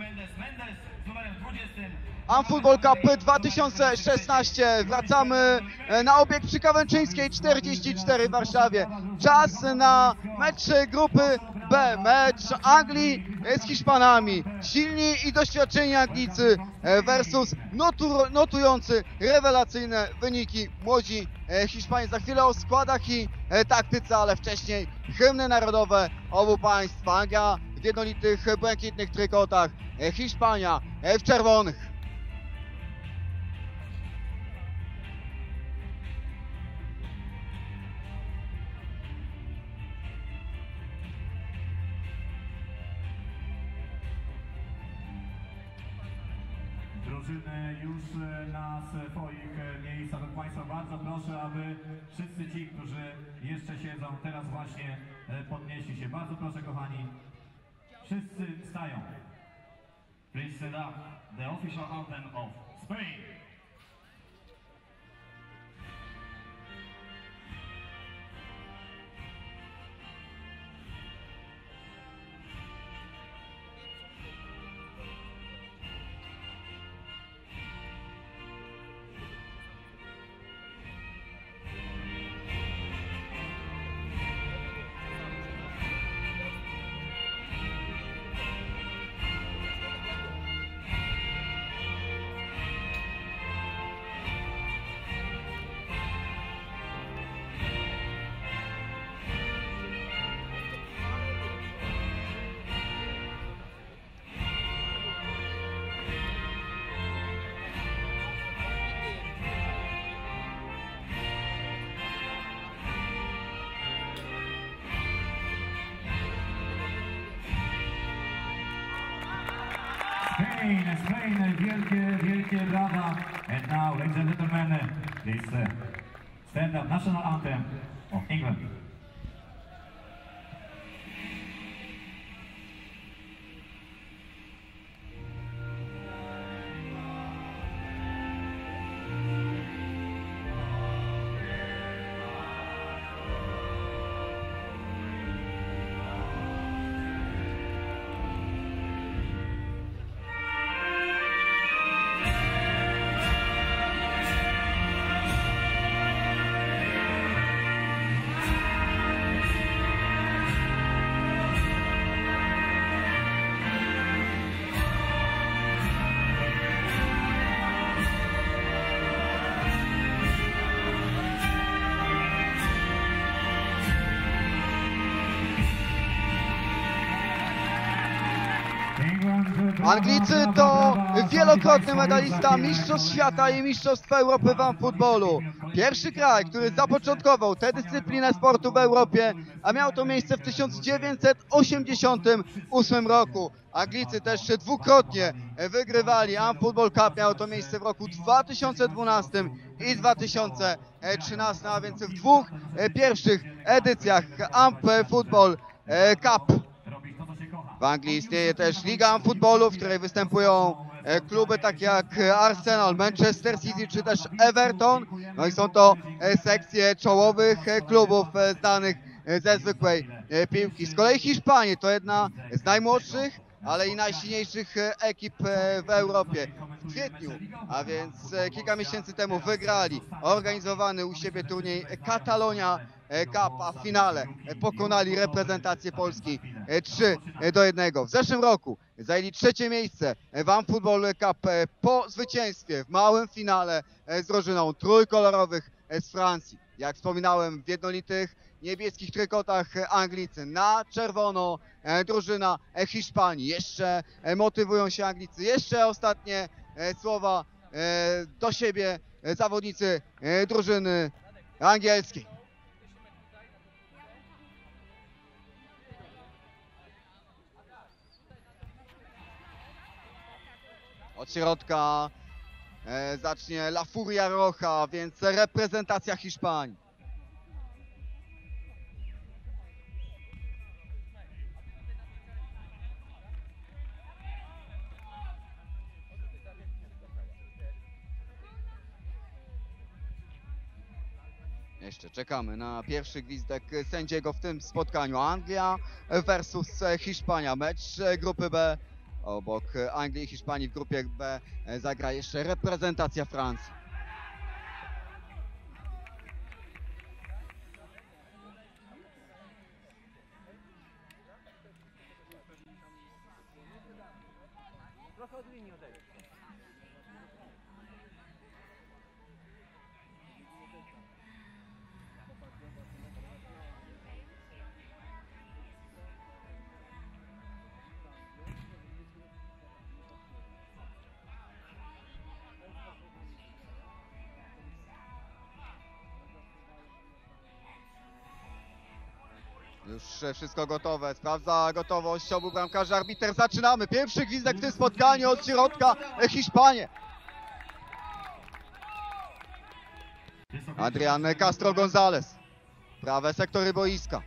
Mendes. Mendes z numerem 20. Amfootball Cup 2016. Wracamy e, na obieg przy Kawęczyńskiej 44 w Warszawie. Czas na mecz grupy B, mecz Anglii z Hiszpanami. Silni i doświadczeni Anglicy e, versus notur, notujący rewelacyjne wyniki młodzi e, Hiszpanie. Za chwilę o składach i e, taktyce, ale wcześniej hymny narodowe obu państw. Anglia w jednolitych błękitnych trykotach, e, Hiszpania e, w czerwonych. Drużyny już e, na swoich e, miejscach. Państwa, bardzo proszę, aby wszyscy ci, którzy jeszcze siedzą, teraz właśnie e, podnieśli się. Bardzo proszę, kochani. Wszyscy wstają. Please stand up. The official anthem of. Spain, wielkie, wielkie brawa. And now, ladies and gentlemen, please uh, stand up national anthem of England. Anglicy to wielokrotny medalista Mistrzostw Świata i Mistrzostw Europy w futbolu. Pierwszy kraj, który zapoczątkował tę dyscyplinę sportu w Europie, a miał to miejsce w 1988 roku. Anglicy też dwukrotnie wygrywali Football Cup, miało to miejsce w roku 2012 i 2013, a więc w dwóch pierwszych edycjach Amp Football Cup. Robić to, co się kocha. W Anglii istnieje też Liga Futbolu, w której występują e, kluby takie jak Arsenal, Manchester City czy też Everton. No i są to e, sekcje czołowych e, klubów znanych ze zwykłej piłki. Z kolei Hiszpanie to jedna z najmłodszych, ale i najsilniejszych e, ekip e, w Europie. W kwietniu, a więc e, kilka miesięcy temu wygrali organizowany u siebie turniej Catalonia e, Cup, a w finale pokonali reprezentację Polski e, 3 do 1. W zeszłym roku zajęli trzecie miejsce w Football Cup po zwycięstwie w małym finale z drużyną trójkolorowych z Francji. Jak wspominałem, w jednolitych niebieskich trykotach e, Anglicy, na czerwono e, drużyna e, Hiszpanii. Jeszcze motywują się Anglicy. Jeszcze ostatnie słowa do siebie zawodnicy drużyny angielskiej. Od środka zacznie La Furia Roja, więc reprezentacja Hiszpanii. Czekamy na pierwszy gwizdek sędziego w tym spotkaniu. Anglia versus Hiszpania. Mecz grupy B Obok Anglii i Hiszpanii w grupie B zagra jeszcze reprezentacja Francji. Już wszystko gotowe. Sprawdza gotowość obu bramkarzy. Arbiter zaczynamy. Pierwszy gwizdek w tym spotkaniu od środka e, Hiszpanie. Adrian Castro Gonzalez. Prawe sektory boiska.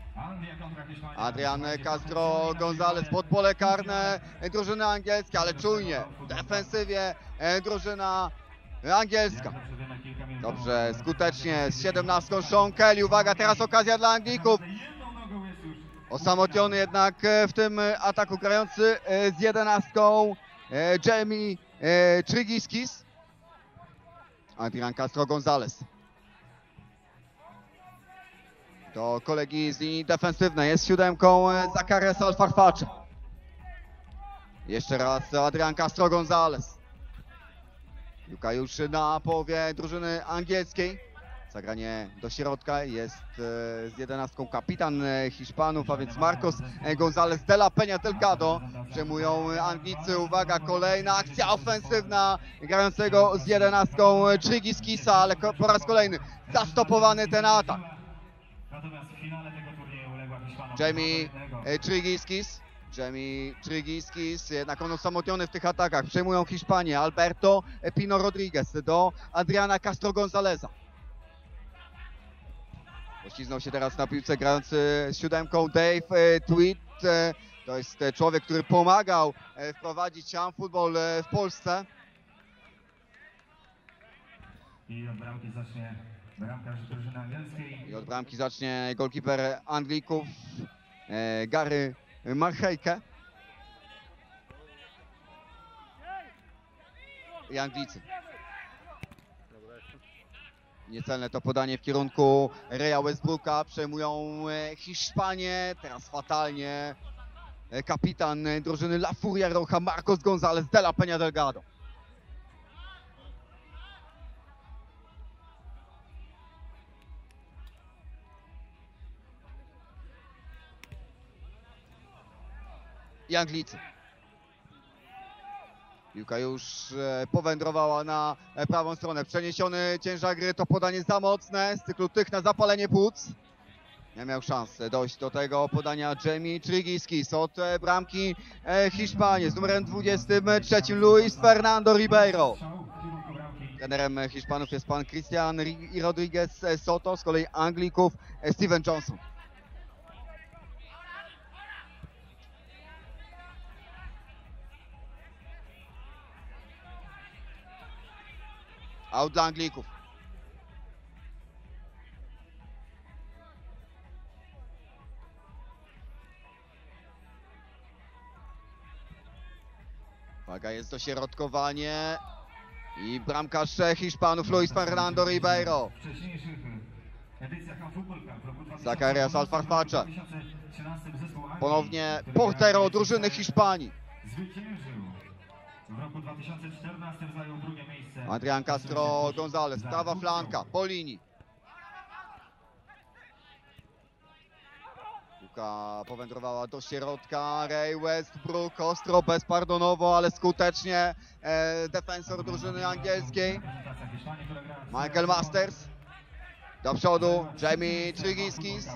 Adrian Castro Gonzalez pod pole karne drużyny angielskie, ale czujnie. W defensywie e, drużyna angielska. Dobrze, skutecznie z 17 Sean Kelly. Uwaga, teraz okazja dla Anglików. Jedną nogą jest już. Osamotniony jednak e, w tym e, ataku grający e, z jedenastką Jamie e, Trygiskis. Adrian Castro Gonzalez. Do kolegi z linii defensywnej jest siódemką e, Zacharias Alfarfacze. Jeszcze raz Adrian Castro Gonzalez. Piłka już na połowie drużyny angielskiej. Zagranie do środka jest e, z jedenastką kapitan e, Hiszpanów, a więc Marcos e, González de la Peña Delgado. Przejmują Anglicy. Uwaga, kolejna akcja ofensywna grającego z jedenastką Trzygiskisa, ale po raz kolejny zastopowany ten atak. Jamie Trygiskis. Jamie Trygiskis, jednak on osamotniony w tych atakach. Przejmują Hiszpanię. Alberto Pino Rodriguez do Adriana Castro Gonzaleza. Pośliznął się teraz na piłce grający z siódemką Dave e, Tweed. E, To jest e, człowiek, który pomagał wprowadzić sam futbol w Polsce. I od bramki zacznie bramkarz drużyny angielskiej. I od bramki zacznie golkiper Anglików Gary Marchejke. I Anglicy. Niecelne to podanie w kierunku Reja Westbrooka. Przejmują e, Hiszpanię. Teraz fatalnie e, kapitan drużyny La Furia Roja Marcos González de la Peña Delgado. Anglicy. Piłka już e, powędrowała na e, prawą stronę. Przeniesiony ciężar gry, to podanie za mocne z cyklu tych na zapalenie płuc. Nie miał szans dojść do tego podania Jamie Trygiskis od bramki e, Hiszpanii z numerem 23 Luis Fernando Ribeiro. Trenerem Hiszpanów jest pan Christian Rodriguez Soto, z kolei Anglików Steven Johnson. Out dla Anglików. Uwaga, jest dośrodkowanie. I bramkarz e, Hiszpanów Luis Fernando Ribeiro. W wcześniejszych edycjach Football Cup w roku 2012 Zacharias Alfarfacze. 2013 zespół Anglii, Ponownie portero drużyny Hiszpanii. W roku 2014 zajął drugie miejsce. Adrian Castro González, Za prawa flanka, po linii. Piłka powędrowała do środka, Ray Westbrook, ostro, bezpardonowo, ale skutecznie e, defensor drużyny angielskiej. Michael Masters. Do przodu, Jamie Trygiskis.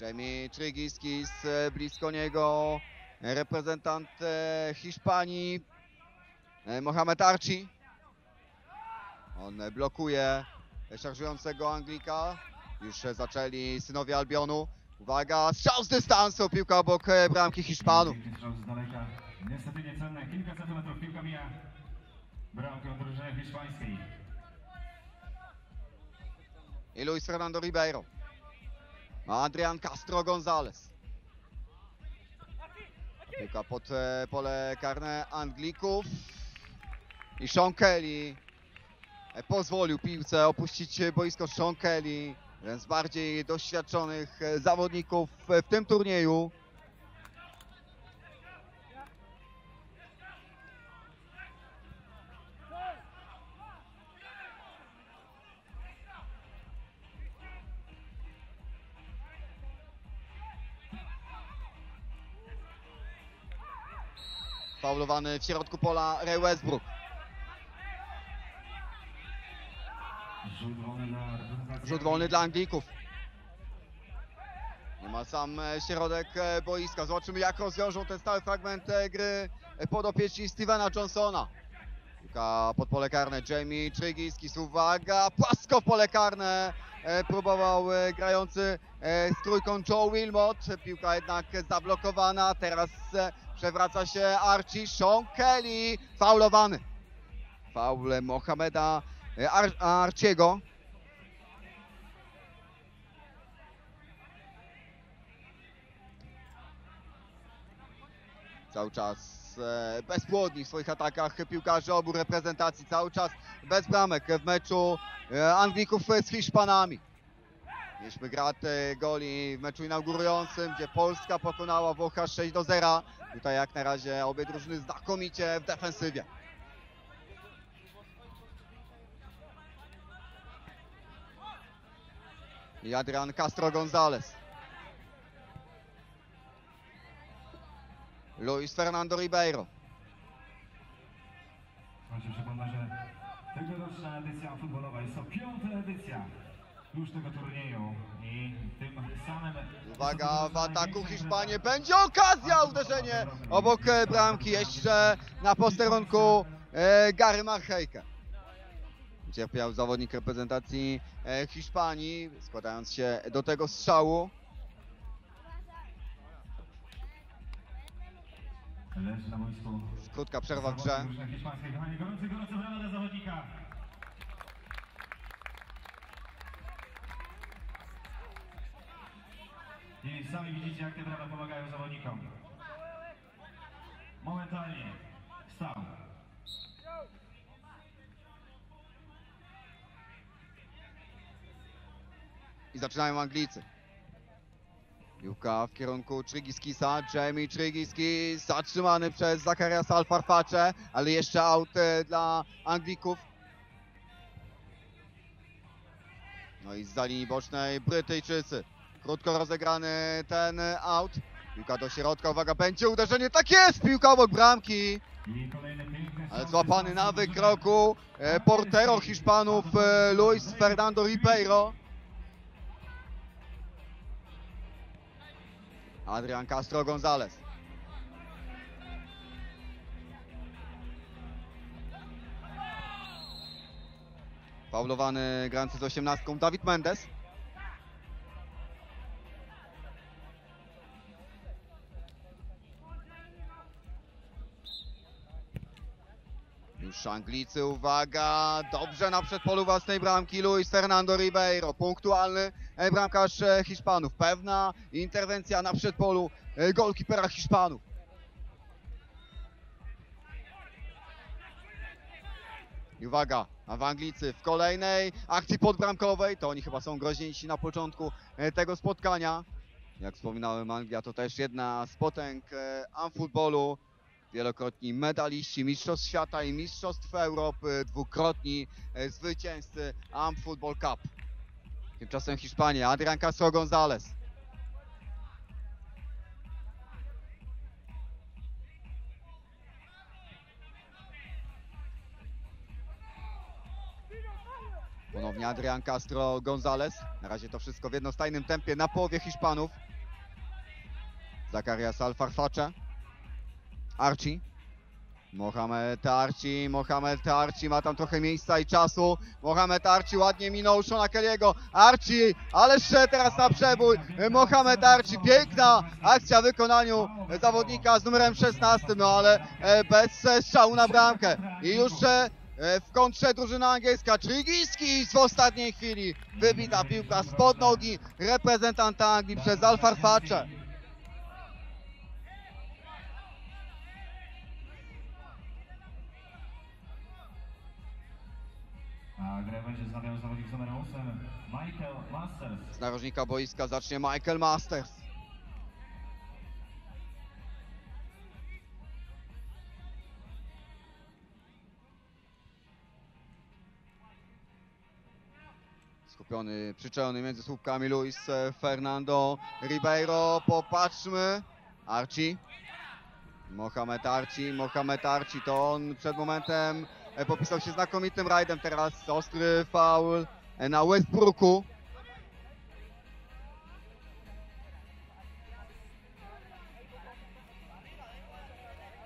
Jamie Trygiskis, e, blisko niego reprezentant Hiszpanii, e, Mohamed Arci. On blokuje szarżującego Anglika. Już zaczęli synowie Albionu. Uwaga, strzał z dystansu, piłka obok e, bramki Hiszpanów. Strzał z daleka. Niestety niecelne. Kilka centymetrów piłka mija bramkę drużyny hiszpańskiej. I Luis Fernando Ribeiro. Adrian Castro González. Piłka pod e, pole karne Anglików. I Sean Kelly e, pozwolił piłce opuścić boisko Sean Kelly. Jeden z bardziej doświadczonych e, zawodników w tym turnieju. Faulowany w środku pola Ray Westbrook. Rzut wolny dla Anglików. Nie ma sam e, środek e, boiska. Zobaczymy jak rozwiążą ten stały fragment e, gry podopieczni Stevena Johnsona. Piłka pod pole karne. Jamie Trzygiskis. Uwaga! Płasko w pole karne. Próbował grający z trójką Joe Wilmot. Piłka jednak zablokowana. Teraz przewraca się Archie Sean Kelly. Faulowany. Faul Mohameda e, Ar Arciego. cały czas e, bezpłodni w swoich atakach piłkarze obu reprezentacji, cały czas bez bramek w meczu e, Anglików z Hiszpanami. Mieliśmy gratę goli w meczu inaugurującym, gdzie Polska pokonała Włocha 6 do 0. Tutaj jak na razie obie drużyny znakomicie w defensywie. I Adrian Castro Gonzalez. Luis Fernando Ribeiro. Właśnie przypomnę, że tegoroczna edycja futbolowa jest to piąta edycja już tego turnieju i tym samym... Uwaga, w ataku Hiszpanii będzie okazja, uderzenie obok e, bramki, jeszcze na posterunku e, Gary Marchejka. Cierpiał zawodnik reprezentacji e, Hiszpanii, składając się do tego strzału. Krótka przerwa w grze. Gorący, gorący brawa dla zawodnika. I sami widzicie, jak te brawa pomagają zawodnikom. Momentalnie wstał. I zaczynają Anglicy. Piłka w kierunku Trzygiskisa, Jamie Trzygiskis zatrzymany przez Zachariasa Alfarfacze, ale jeszcze aut e, dla Anglików. No i z linii bocznej Brytyjczycy. Krótko rozegrany ten aut. Piłka do środka, uwaga, będzie uderzenie, tak jest! Piłka obok bramki, ale złapany na wykroku e, portero Hiszpanów e, Luis Fernando Ribeiro. Adrian Castro Gonzalez. Faulowany grający z 18 Dawid Mendes. Już Anglicy, uwaga, dobrze na przedpolu własnej bramki Luis Fernando Ribeiro, punktualny e, bramkarz e, Hiszpanów, pewna interwencja na przedpolu e, golkipera Hiszpanów. I uwaga, a w Anglicy w kolejnej akcji podbramkowej, to oni chyba są groźniejsi na początku tego spotkania. Jak wspominałem, Anglia to też jedna z potęg amfootballu. Wielokrotni medaliści Mistrzostw Świata i Mistrzostw Europy, dwukrotni e, zwycięzcy Am Football Cup. Tymczasem Hiszpania, Adrian Castro Gonzalez. Ponownie Adrian Castro Gonzalez. Na razie to wszystko w jednostajnym tempie na połowie Hiszpanów. Zakarias Alfarfacze. Archie. Mohamed Archie, Mohamed Archie ma tam trochę miejsca i czasu. Mohamed Archie ładnie minął Shona Kelly'ego. Archie, ależ teraz na przebój. Mohamed Archie, piękna akcja w wykonaniu zawodnika z numerem 16, no ale e, bez strzału na bramkę. I już e, w kontrze drużyna angielska. Trzygiski w ostatniej chwili. Wybita piłka spod nogi reprezentanta Anglii przez Alfarfacze. A grę będzie znawiał zawodnik z numerem 8, Michael Masters. Z narożnika boiska zacznie Michael Masters. Skupiony, przyczajony między słupkami Luis Fernando Ribeiro. Popatrzmy. Archie. Mohamed Archie, Mohamed Archie to on przed momentem popisał się znakomitym rajdem. Teraz ostry faul e, na Westbrooku.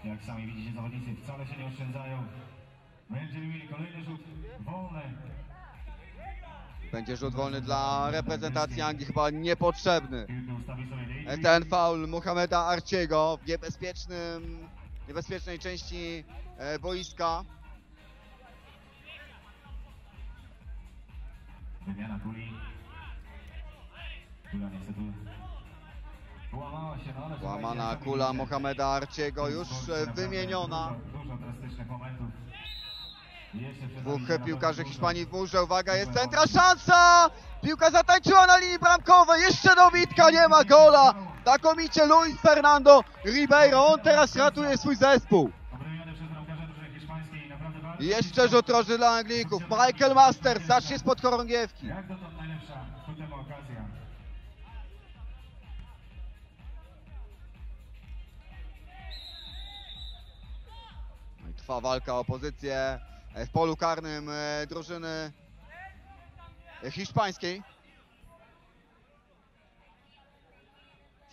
Jak sami widzicie, zawodnicy wcale się nie oszczędzają. Będziemy mieli kolejny rzut wolny. Będzie rzut wolny dla reprezentacji Anglii, chyba niepotrzebny. Davis. Ten faul Mohameda Arciego w niebezpiecznym, niebezpiecznej części e, boiska. Wymiana kuli. Kula niestety połamała się, no ale Łamana kula Mohameda Arciego już e, wymieniona. Dużo, drastycznych momentów. Dwóch piłkarzy Hiszpanii w murze. Uwaga, jest centra szansa! Piłka zatańczyła na linii bramkowej. Jeszcze dobitka, nie ma gola. Znakomicie Luis Fernando Ribeiro. On teraz ratuje swój zespół. Obroniony przez bramkarza drużyny hiszpańskiej. Naprawdę bardzo I jeszcze rzut roży dla Anglików. Michael Masters zacznie spod chorągiewki. Jak dotąd najlepsza skuteczna okazja. No i Trwa walka o pozycję w polu karnym e, drużyny hiszpańskiej.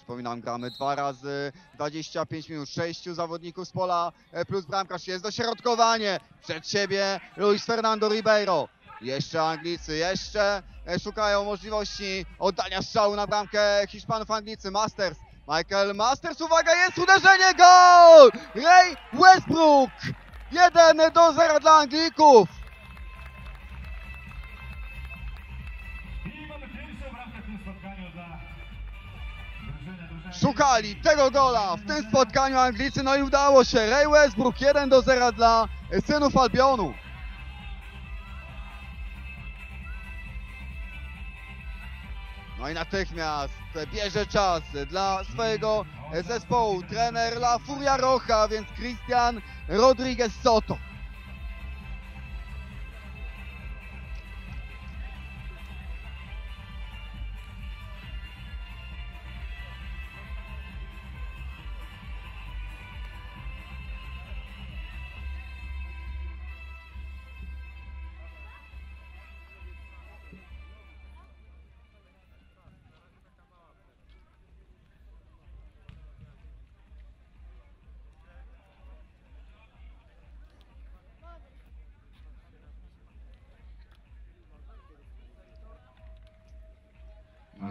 Przypominam, gramy dwa razy 25 minut, sześciu zawodników z pola e, plus bramkarz jest dośrodkowanie przed siebie Luis Fernando Ribeiro. Jeszcze Anglicy, jeszcze e, szukają możliwości oddania strzału na bramkę Hiszpanów Anglicy. Masters, Michael Masters, uwaga, jest uderzenie, gol! Ray Westbrook! 1 do 0 dla Anglików. Szukali tego gola w tym spotkaniu Anglicy, no i udało się. Ray Westbrook 1 do 0 dla synów Albionu. No i natychmiast bierze czas dla swojego zespołu trener La Furia Rocha, więc Christian Rodriguez Soto.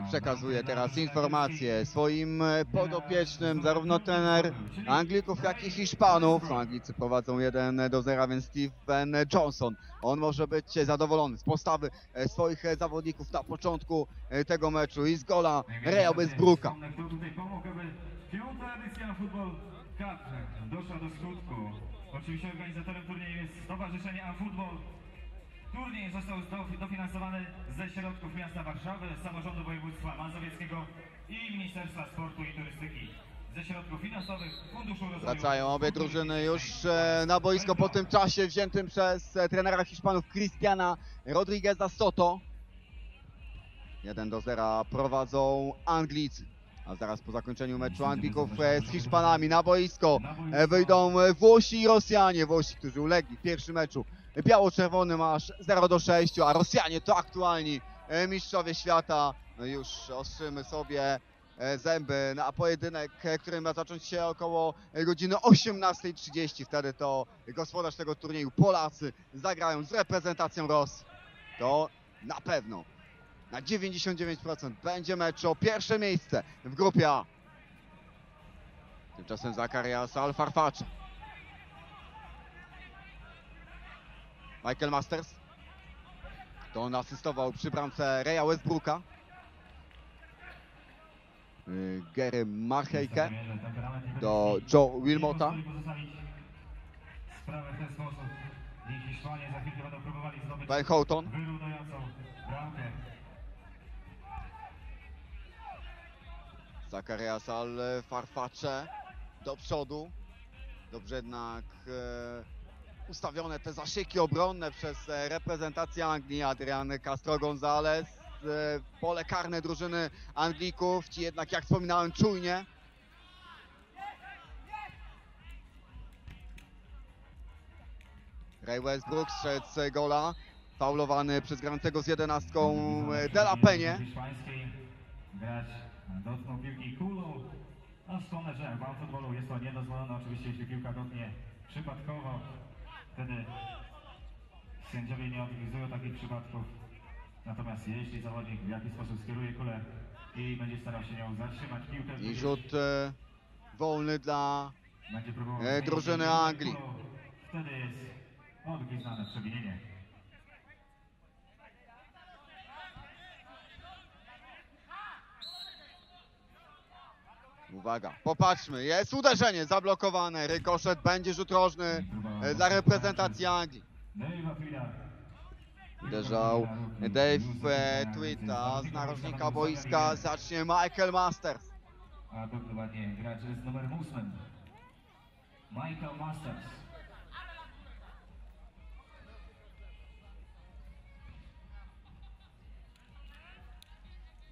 Przekazuje teraz informacje swoim e, podopiecznym, zarówno trener Anglików, jak i Hiszpanów. Anglicy prowadzą 1 do 0, więc Steven Johnson, on może być zadowolony z postawy e, swoich zawodników na początku e, tego meczu i z gola Real aby piąta edycja Football Cup doszła do skutku. Oczywiście organizatorem turnieju jest Stowarzyszenie Amfootball. Turniej został dofinansowany ze środków miasta Warszawy, samorządu województwa mazowieckiego i Ministerstwa Sportu i Turystyki. Ze środków finansowych Funduszu Rozwoju... Wracają obie drużyny już e, na boisko po tym czasie wziętym przez e, trenera Hiszpanów Cristiana Rodrigueza Soto. 1 do 0 prowadzą Anglicy. A zaraz po zakończeniu meczu Anglików e, z Hiszpanami na boisko wyjdą Włosi i Rosjanie. Włosi, którzy ulegli w pierwszym meczu biało-czerwonym aż 0 do 6, a Rosjanie to aktualni e, mistrzowie świata. No już ostrzymy sobie e, zęby na pojedynek, e, który ma zacząć się około godziny 18.30. Wtedy to gospodarz tego turnieju Polacy zagrają z reprezentacją Rosji. To na pewno na 99% będzie mecz o pierwsze miejsce w grupie A. Tymczasem Zakarias Alfarfacza. Michael Masters. To on asystował przy bramce Reya Westbrooka. Y, Gary Marchejke do Joe Wilmota. Ben Houghton. wyrównującą bramkę. Zacharias Al Farfacze do przodu. Dobrze jednak e, ustawione te zasieki obronne przez e, reprezentację Anglii. Adrian Castro Gonzalez. E, pole karne drużyny Anglików. Ci jednak, jak wspominałem, czujnie. Ray Westbrook, strzelec gola. Faulowany przez grającego z jedenastką e, Dela Penie. Grać dotknął piłki. No wspomnę, że w futbolu jest to niedozwolone, oczywiście jeśli piłka dotknie przypadkowo, wtedy sędziowie nie odwiązują takich przypadków. Natomiast jeśli zawodnik w jakiś sposób skieruje kulę i będzie starał się nią zatrzymać piłkę, I rzut e, wolny dla e, drużyny Anglii. Wtedy jest odgwizdane przewinienie. Uwaga, popatrzmy, jest uderzenie zablokowane, rykoszet, będzie rzut rożny e, dla reprezentacji Anglii. Uderzał Dave e, Twitta z narożnika boiska, zacznie Michael Masters. A dokładnie gracz z numerem 8. Michael Masters.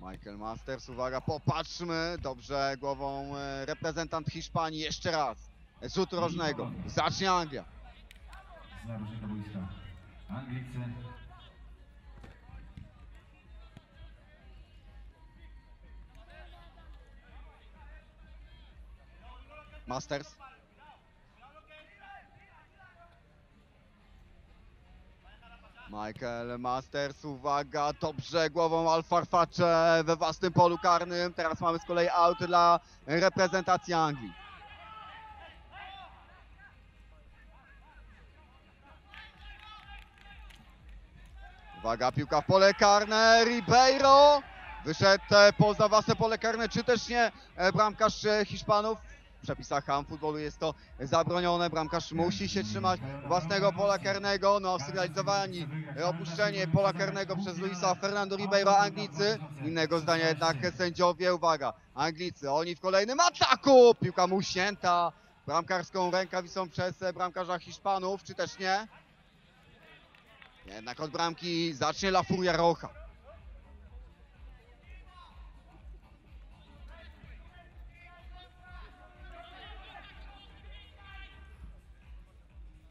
Michael Masters, uwaga, popatrzmy, dobrze głową e, reprezentant Hiszpanii, jeszcze raz. Rzut rożnego, zacznie Anglia. Z narożnika boiska. Anglicy. Masters. Michael Masters, uwaga, dobrze głową Alfarfacze we własnym polu karnym. Teraz mamy z kolei out dla reprezentacji Anglii. Uwaga, piłka w pole karne, Ribeiro wyszedł e, poza własne pole karne, czy też nie e, bramkarz e, Hiszpanów. Przepisach ham futbolu jest to zabronione, bramkarz musi się trzymać własnego pola karnego, no sygnalizowani opuszczenie pola karnego przez Luisa Fernando Ribeiro Anglicy, innego zdania jednak sędziowie, uwaga, Anglicy, oni w kolejnym ataku, piłka muśnięta bramkarską rękawicą przez bramkarza Hiszpanów, czy też nie? Jednak od bramki zacznie La Furia Rocha.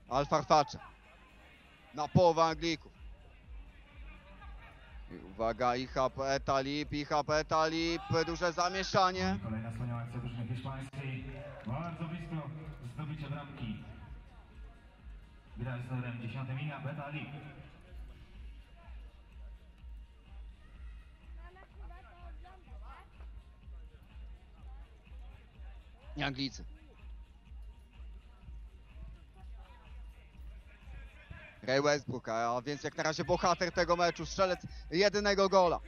Alfarfacze. Na połowę Anglików. I uwaga, Ihab Etalip, Ihab Etalip, duże zamieszanie. Kolejna wspaniała akcja drużyny hiszpańskiej. Bardzo blisko zdobycia bramki. Gra z numerem 10 Minia Betali. I Anglicy. Ray Westbrook, a więc jak na razie bohater tego meczu, strzelec jedynego gola.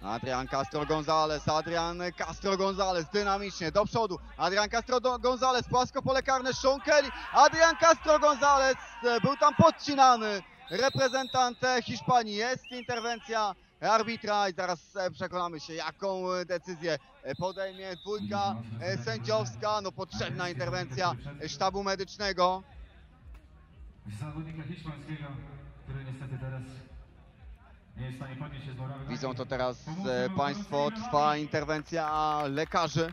Adrian Castro Gonzalez, Adrian Castro Gonzalez, dynamicznie do przodu. Adrian Castro do- Gonzalez, płasko pole karne, Sean Kelly. Adrian Castro Gonzalez e, był tam podcinany. Reprezentant e, Hiszpanii, jest interwencja arbitra i zaraz e, przekonamy się, jaką decyzję podejmie dwójka sędziowska. No potrzebna interwencja sztabu medycznego. Zawodnika hiszpańskiego, który niestety teraz nie jest w stanie podnieść się z murawy. Widzą to teraz e, Państwo, trwa interwencja lekarzy.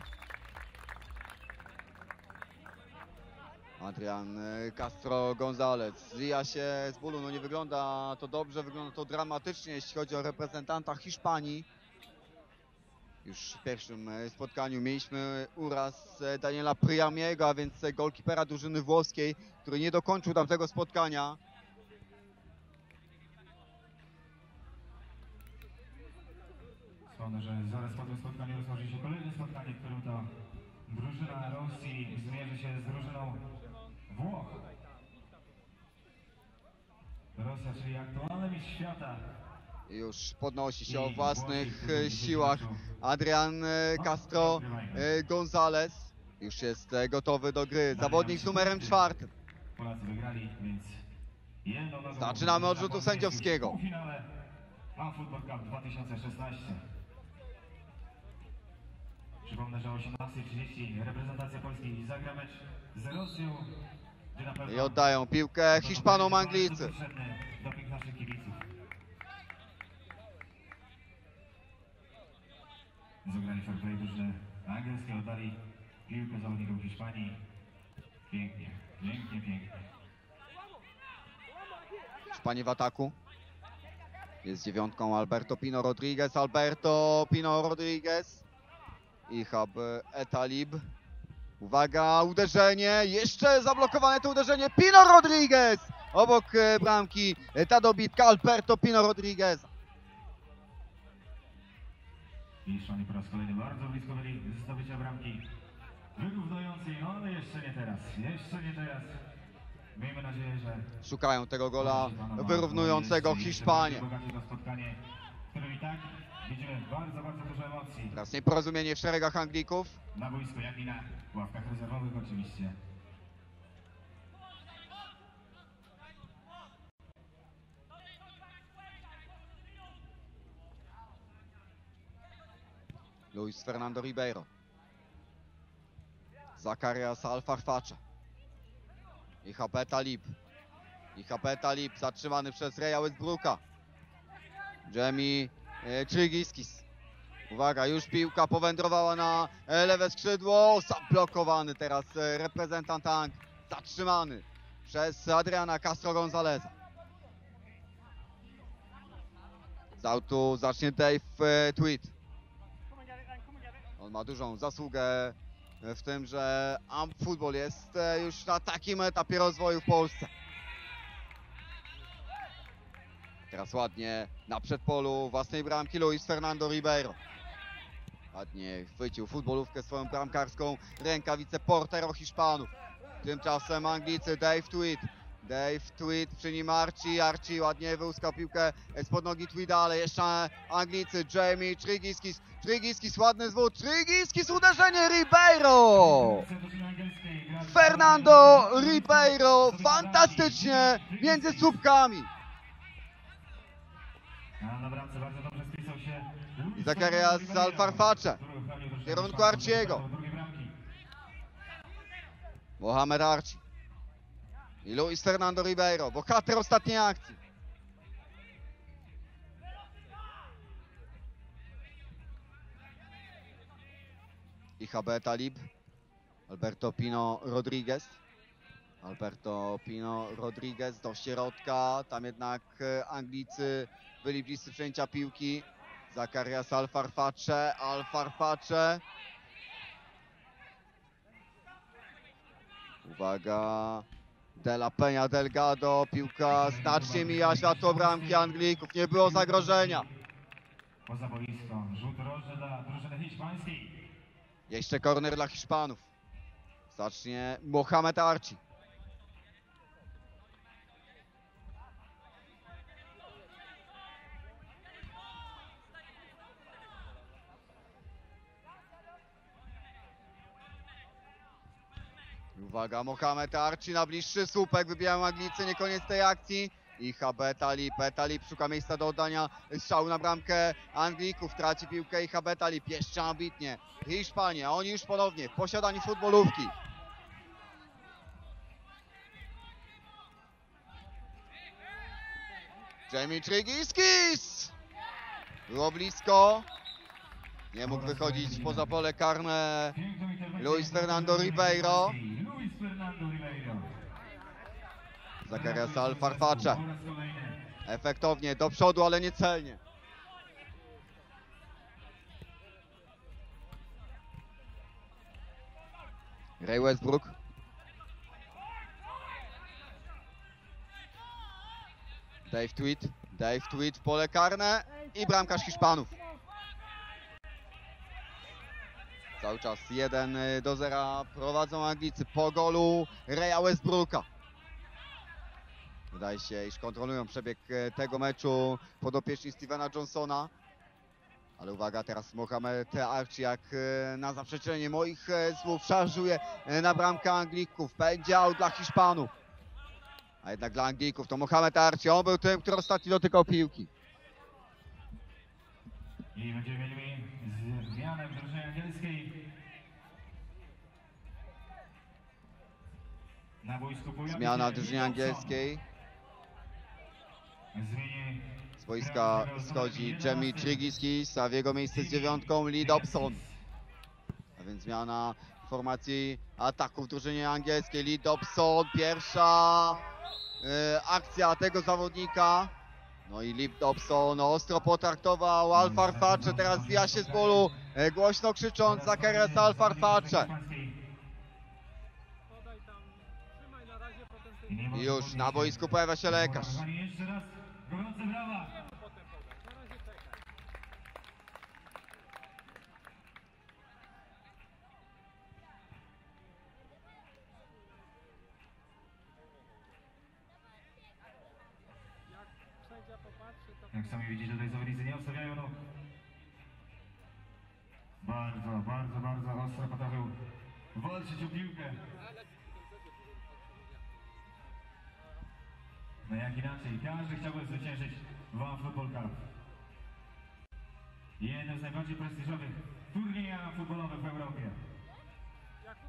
Adrian e, Castro Gonzalez zwija się z bólu, no nie wygląda to dobrze, wygląda to dramatycznie, jeśli chodzi o reprezentanta Hiszpanii. Już w pierwszym e, spotkaniu mieliśmy uraz e, Daniela Priamiego, a więc e, golkipera drużyny włoskiej, który nie dokończył tamtego spotkania. Wspomnę, że zaraz po tym spotkaniu rozpocznie się kolejne spotkanie, w którym to drużyna Rosji zmierzy się z drużyną Włoch. Rosja, czyli aktualny mistrz świata. Już podnosi się o własnych e, siłach. Adrian e, Castro e, Gonzalez już jest gotowy do gry. Zawodnik z numerem czwartym. Zaczynamy od rzutu sędziowskiego. W półfinale OneFootball Cup 2016. Przypomnę, że o 18.30 reprezentacja Polski zagra mecz z Rosją, I oddają piłkę Hiszpanom Anglicy. Doping naszych kibiców. Zagrali fair play drużyny angielskie, oddali piłkę zawodnikom Hiszpanii. Pięknie, pięknie, pięknie. Hiszpanii w ataku. Jest dziewiątką Alberto Pino Rodriguez. Alberto Pino Rodriguez. I Hab Etalib. Uwaga, uderzenie. Jeszcze zablokowane to uderzenie. Pino Rodriguez! Obok e, bramki e, ta dobitka Alberto Pino Rodriguez. Hiszpanie po raz kolejny bardzo blisko byli zdobycia bramki wyrównującej, no ale jeszcze nie teraz, jeszcze nie teraz. Miejmy nadzieję, że Szukają tego gola wyrównującego Hiszpanię. spotkanie, w którym i tak widzimy bardzo, bardzo dużo emocji. Teraz nieporozumienie w szeregach Anglików. Na boisku, jak i na ławkach rezerwowych oczywiście. Luis Fernando Ribeiro. Zakarias Alfarfacze. I Hapeta Lip. I Hapeta Lip zatrzymany przez Reja Westbrooka. Jamie e, Trzygiskis. Uwaga, już piłka powędrowała na e, lewe skrzydło. Zablokowany teraz e, reprezentant Ang. Zatrzymany przez Adriana Castro Gonzaleza. Z autu zacznie Dave e, Tweed. On ma dużą zasługę w tym, że Amp Football jest e, już na takim etapie rozwoju w Polsce. Teraz ładnie na przedpolu własnej bramki Luis Fernando Ribeiro. Ładnie chwycił futbolówkę swoją bramkarską rękawicę Portero Hiszpanów. Tymczasem Anglicy Dave Tweed. Dave Tweed przy nim Archie. Archie ładnie wyłuskał piłkę spod nogi Tweeda, ale jeszcze Anglicy Jamie Trygiskis. Trygiskis ładny zwód. Trygiskis uderzenie Ribeiro! Fernando Ribeiro fantastycznie między słupkami. I Ribeiro, Alfarfacze. W kierunku bramki. Mohamed Archie. I Luis Fernando Ribeiro, bohater ostatniej akcji. I Habet Talib. Alberto Pino Rodriguez. Alberto Pino Rodriguez do środka. Tam jednak e, Anglicy byli bliscy przejęcia piłki. Zakarias Alfarfacze. Alfarfacze. Uwaga. De La Peña Delgado. Piłka znacznie mija światło bramki Anglików. Nie było zagrożenia. Poza boisko. Rzut rożny dla drużyny hiszpańskiej. Jeszcze korner dla Hiszpanów. Zacznie Mohamed Arci. Uwaga, Mohamed Arci na bliższy słupek, wybijają Anglicy, nie koniec tej akcji. I Habetali, Betalip szuka miejsca do oddania strzału na bramkę Anglików, traci piłkę i Habetali jeszcze ambitnie. Hiszpania, oni już ponownie w posiadaniu futbolówki. Jamie Trygiskis! Było blisko. Nie mógł wychodzić poza pole karne. Luis Fernando Ribeiro. hiszpańskiej. Luis Fernando Ribeiro. Zacharias Alfarfacze. Efektownie, do przodu, ale nie celnie. Ray Westbrook. Dave Tweed. Dave Tweed w pole karne i bramkarz Hiszpanów. Cały czas 1 do 0 prowadzą Anglicy po golu Raya Westbrooka. Wydaje się, iż kontrolują przebieg e, tego meczu podopieczni Stevena Johnsona. Ale uwaga, teraz Mohamed Archie jak e, na zaprzeczenie moich e, słów szarżuje na bramkę Anglików. Będzie out dla Hiszpanów. A jednak dla Anglików to Mohamed Arci. On był tym, który ostatnio dotykał piłki. I będziemy mieli zmianę w drużynie angielskiej. Na boisku Zmiana w drużynie angielskiej. Z boiska schodzi Jamie Trigiskis, a w jego miejsce z dziewiątką Lee Dobson. A więc zmiana formacji ataku w drużynie angielskiej. Lee Dobson, pierwsza e, akcja tego zawodnika. No i Lee Dobson ostro potraktował Alfarfacze, teraz zwija się z bólu, e, głośno krzycząc Alfarfacze. I nie I może już na boisku pojawia się lekarz. Gorące brawa. Jak sami widzicie, tutaj zawodnicy nie obstawiają nóg. Bardzo, bardzo, bardzo ostro potrafił walczyć o piłkę. No jak inaczej, każdy chciałby zwyciężyć w Football Cup. Jeden z najbardziej prestiżowych turniejów futbolowych w Europie. jak.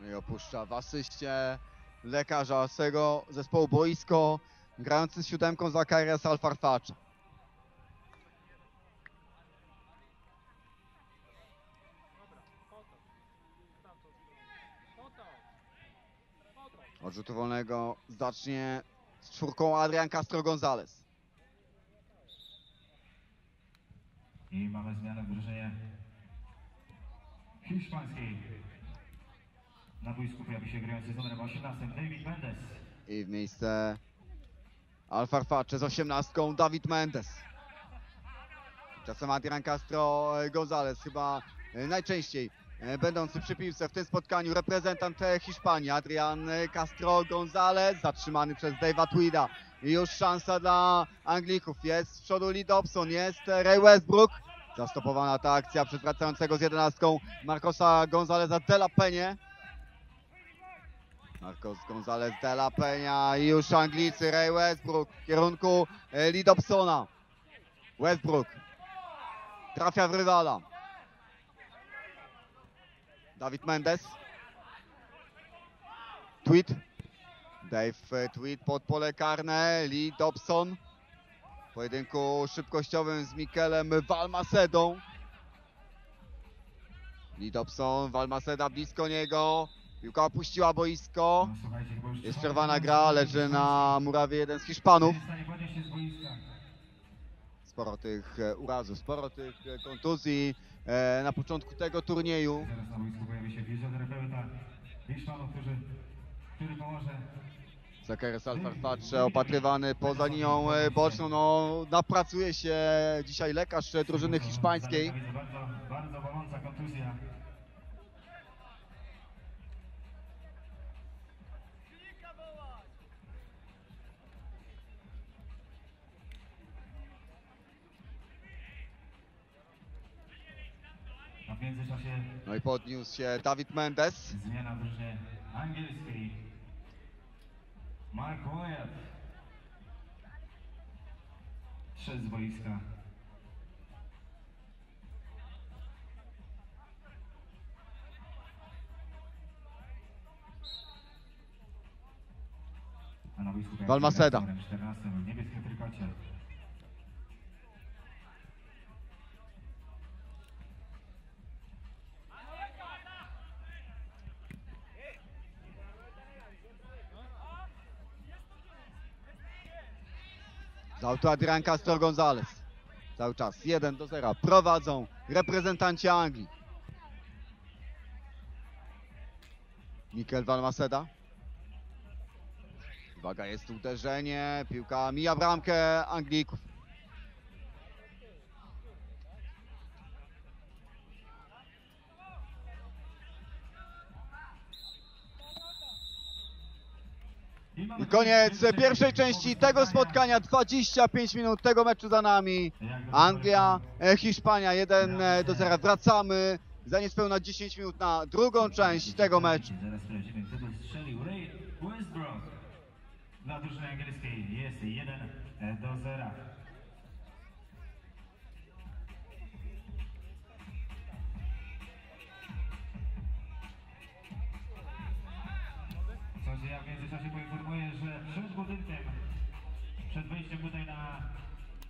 No i opuszcza w asyście lekarza swego zespołu boisko, grający z siódemką Zacharias Alfarfacza. Od rzutu wolnego zacznie z czwórką Adrian Castro Gonzalez. I mamy zmianę w drużynie hiszpańskiej. Na boisku pojawi się grający z numerem 18 David Mendes. I w miejsce Alfarfacze z osiemnastką Dawid Mendes. Czasem Adrian Castro Gonzalez chyba najczęściej będący przy piłce w tym spotkaniu reprezentant e, Hiszpanii Adrian e, Castro Gonzalez zatrzymany przez Dave'a Tweeda. I już szansa dla Anglików. Jest z przodu Lee Dobson, jest e, Ray Westbrook. Zastopowana ta akcja przez wracającego z jedenastką Marcosa Gonzaleza de la Penie. Marcos Gonzalez de la Peña i już Anglicy Ray Westbrook w kierunku e, Lee Dobsona. Westbrook trafia w rywala. Dawid Mendes. Tweet. Dave e, Tweet pod pole karne. Lee Dobson. W pojedynku szybkościowym z Mikelem Valmacedą. Lee Dobson, Valmaceda blisko niego. Piłka opuściła boisko. Jest przerwana gra, leży na murawie jeden z Hiszpanów. Sporo tych e, urazów, sporo tych e, kontuzji na początku tego turnieju. Zaraz na boisku pojawi się fizjoterapeuta który, który pomoże Zakares Alfarfacze opatrywany poza linią e, boczną. No, napracuje się dzisiaj lekarz e, drużyny hiszpańskiej. Widzę Bardzo, bardzo boląca kontuzja. W międzyczasie No i podniósł się Dawid Mendes. zmiana w drużynie angielskiej. Mark Wyatt. Szedł z boiska. A na boisku pojawił się Balmaceda. numerem 14 w niebieskim trykocie. Z auto Adrian Castro Gonzalez. Cały czas 1 do 0. Prowadzą reprezentanci Anglii. Mikel Valmaceda. Uwaga, jest uderzenie. Piłka mija bramkę Anglików. Koniec pierwszej części tego spotkania. 25 minut tego meczu za nami. Anglia, e, Hiszpania 1 do 0. Wracamy za niespełna 10 minut na drugą część tego meczu. Dla drużyny angielskiej jest 1 do 0. Słuchajcie, ja w międzyczasie poinformuję, że przed budynkiem, przed wejściem tutaj na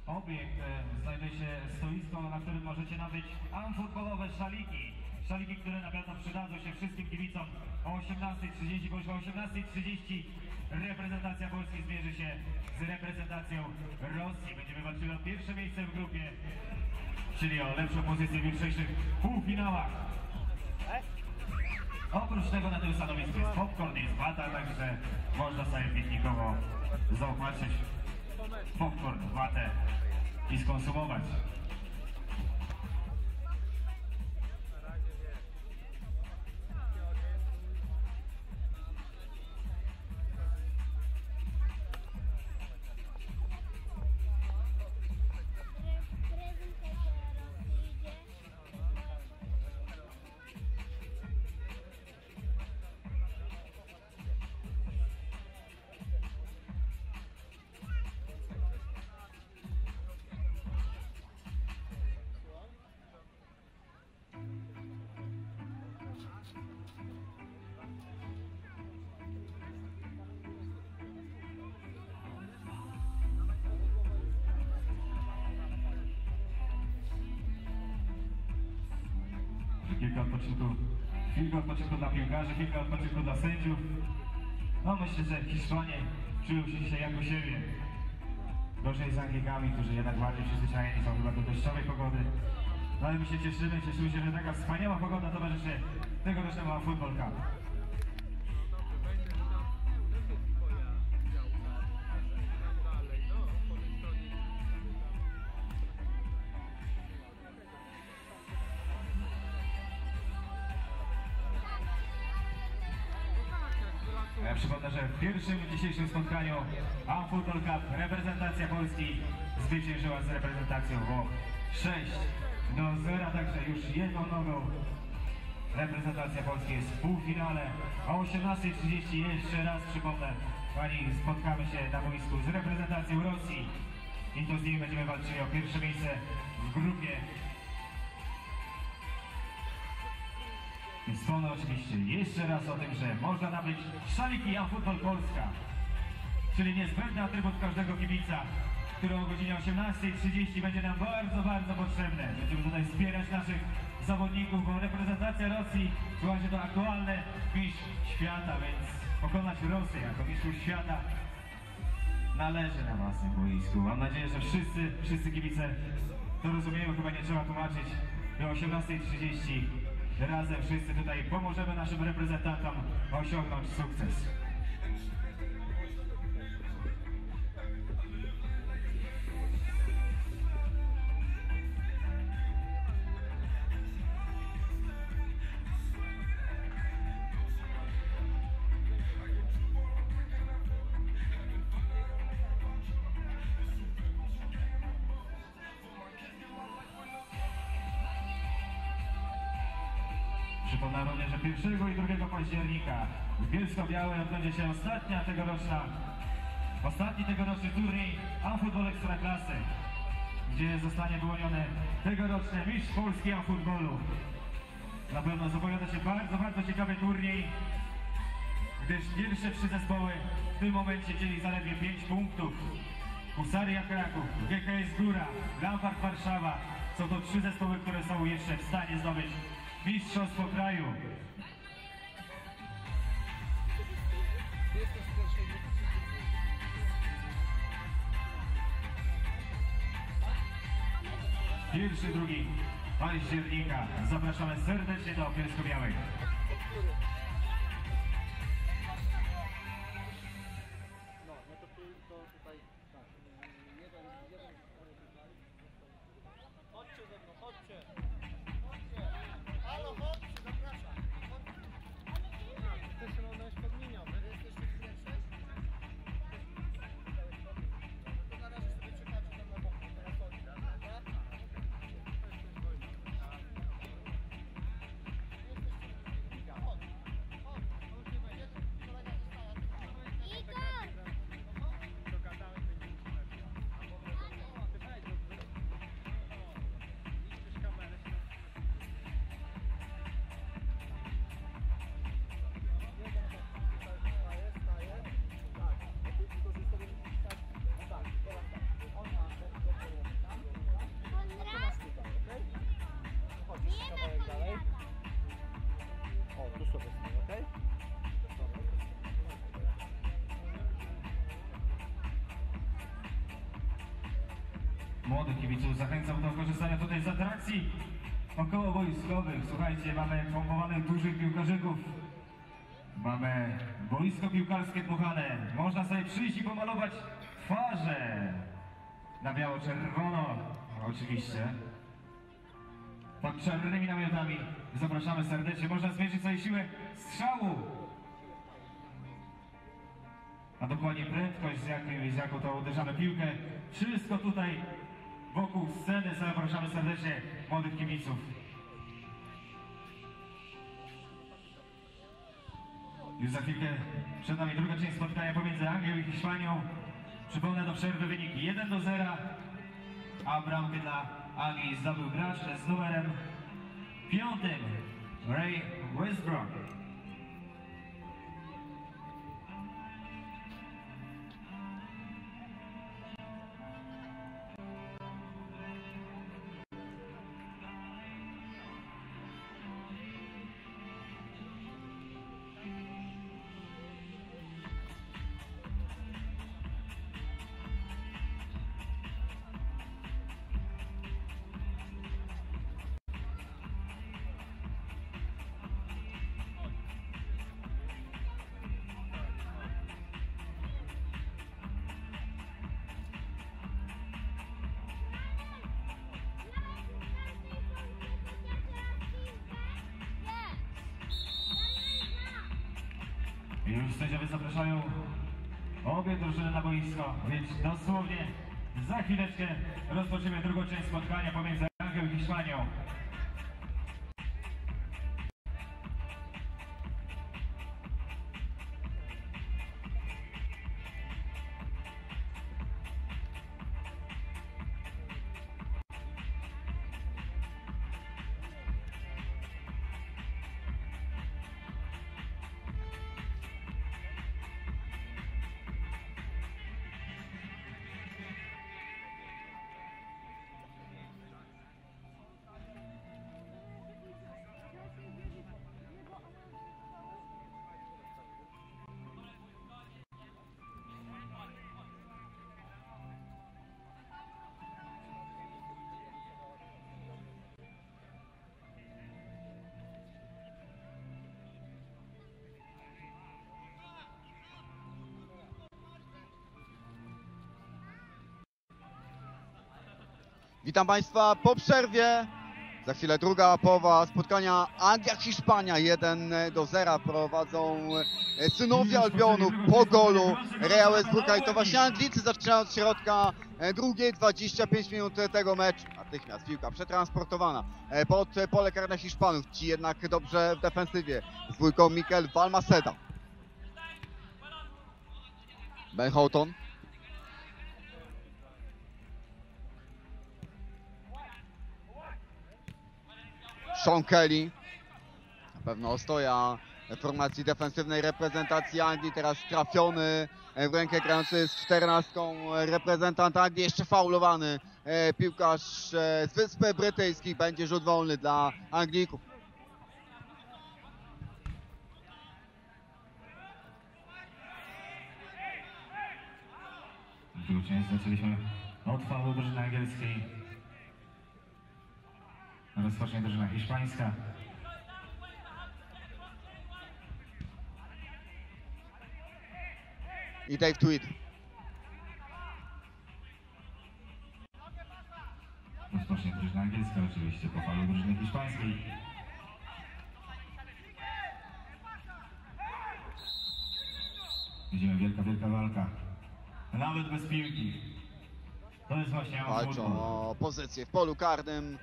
obiekt e, znajduje się stoisko, na którym możecie nabyć amfutbolowe szaliki. Szaliki, które na pewno przydadzą się wszystkim kibicom o 18.30, bo o 18.30 reprezentacja Polski zmierzy się z reprezentacją Rosji. Będziemy walczyli o pierwsze miejsce w grupie, czyli o lepszą pozycję w jutrzejszych półfinałach. Oprócz tego na tym stanowisku jest popcorn, jest wata, także można sobie piknikowo zaopatrzyć popcorn, watę i skonsumować. Kilka odpoczynków, kilka odpoczynków dla piłkarzy, kilka odpoczynków dla sędziów. No myślę, że Hiszpanie czują się dzisiaj jak u siebie. Gorzej z Anglikami, którzy jednak bardziej przyzwyczajeni są chyba do deszczowej pogody. No ale my się cieszymy, cieszymy się, że taka wspaniała pogoda towarzyszy tegorocznemu Football Cup. Dzisiejszym spotkaniu Football Cup reprezentacja Polski zwyciężyła z reprezentacją Włoch 6 do 0, także już jedną nogą reprezentacja Polski jest w półfinale. O 18.30 jeszcze raz przypomnę, Pani, spotkamy się na boisku z reprezentacją Rosji i to z nimi będziemy walczyli o pierwsze miejsce w grupie Wspomnę oczywiście jeszcze raz o tym, że można nabyć szaliki Futbol Polska, czyli niezbędny atrybut każdego kibica, który o godzinie 18.30 będzie nam bardzo, bardzo potrzebny. Będziemy tutaj wspierać naszych zawodników, bo reprezentacja Rosji, słuchajcie, to aktualny mistrz świata, więc pokonać Rosję jako mistrzów świata należy na własnym boisku. Mam nadzieję, że wszyscy, wszyscy kibice to rozumieją, chyba nie trzeba tłumaczyć. Do 18.30 razem wszyscy tutaj pomożemy naszym reprezentantom osiągnąć sukces. Przypomnę również, że 1 i 2 października w Bielsko-Białej odbędzie się ostatnia tegoroczna, ostatni tegoroczny turniej Amfutbol Ekstraklasy, gdzie zostanie wyłoniony tegoroczny mistrz Polski Amfutbolu. Na pewno zapowiada się bardzo, bardzo ciekawy turniej, gdyż pierwsze trzy zespoły w tym momencie dzieli zaledwie 5 punktów. Husaria Kraków, GKS Góra, Lampard Warszawa. Są to trzy zespoły, które są jeszcze w stanie zdobyć mistrzostwo kraju. Pierwszy, drugi października. Zapraszamy serdecznie do Bielsko-Białej. Słuchajcie, mamy pompowanych dużych piłkarzyków. Mamy boisko piłkarskie dmuchane. Można sobie przyjść i pomalować twarze na biało-czerwono. Oczywiście. Pod czarnymi namiotami zapraszamy serdecznie. Można zmierzyć sobie siłę strzału. A dokładnie prędkość, z, jakiej, z jaką to uderzamy piłkę. Wszystko tutaj wokół sceny. Zapraszamy serdecznie młodych kibiców. Już za chwilkę przed nami druga część spotkania pomiędzy Anglią i Hiszpanią. Przypomnę do przerwy wyniki 1 do 0, a bramkę dla Anglii zdobył gracz z numerem 5, Ray Westbrook. Rozpoczniemy drugą część spotkania pomiędzy Anglią i Hiszpanią. Witam Państwa po przerwie. Za chwilę druga połowa spotkania Anglia-Hiszpania 1 do 0 prowadzą e, synowie Albionu po golu Real Westbrooka i to właśnie Anglicy zaczynają od środka e, drugiej 25 minut tego meczu. Natychmiast piłka przetransportowana e, pod pole karne Hiszpanów. Ci jednak dobrze w defensywie z Mikel Balmaceda. Ben Houghton. Sean Kelly. Na pewno ostoja formacji defensywnej reprezentacji Anglii. Teraz trafiony w rękę grający z 14 reprezentant Anglii. Jeszcze faulowany e, piłkarz e, z Wysp Brytyjskich. Będzie rzut wolny dla Anglików. Zaczęliśmy od faulu drużyny angielskiej. Rozpocznie drużyna hiszpańska. I Dave Tweed. Rozpocznie drużyna angielska oczywiście po falu drużyny hiszpańskiej. Widzimy wielka, wielka walka. Nawet bez piłki. To jest właśnie Walczą o pozycję w polu karnym.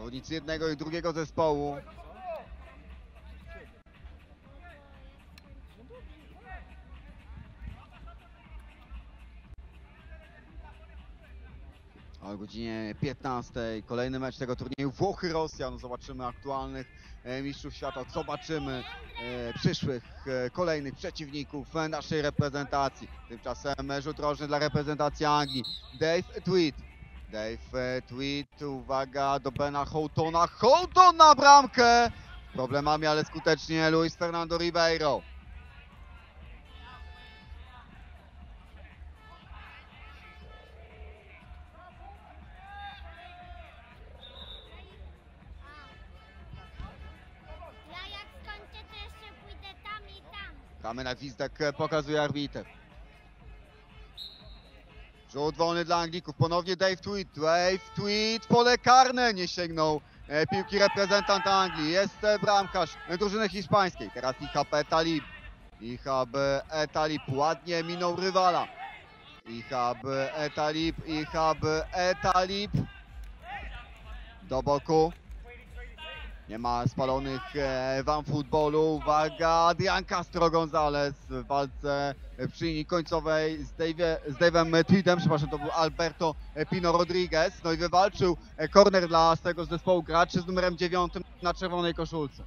Zawodnicy jednego i drugiego zespołu. O godzinie 15 kolejny mecz tego turnieju Włochy-Rosja. No zobaczymy aktualnych e, mistrzów świata, zobaczymy e, przyszłych e, kolejnych przeciwników naszej reprezentacji. Tymczasem rzut rożny dla reprezentacji Anglii. Dave Tweed. Dave e, Tweet, uwaga do Bena Houghtona. Houghton na bramkę! Problemami, ale skutecznie Luis Fernando Ribeiro. Kamera Wizdek e, pokazuje arbiter. Rzut wolny dla Anglików, ponownie Dave Tweed, Dave Tweed, pole karne, nie sięgnął e, piłki reprezentant Anglii, jest e, bramkarz e, drużyny hiszpańskiej, teraz Ihab Etalib, Ihab Etalib ładnie minął rywala, Ihab Etalib, Ihab Etalib, do boku, nie ma spalonych e, wam futbolu. Uwaga, Adrian Castro Gonzalez w walce przy linii końcowej z, Dave'em, z Dave'em przepraszam, to był Alberto Pino Rodriguez. No i wywalczył e, korner dla z tego zespołu graczy z numerem 9 na czerwonej koszulce.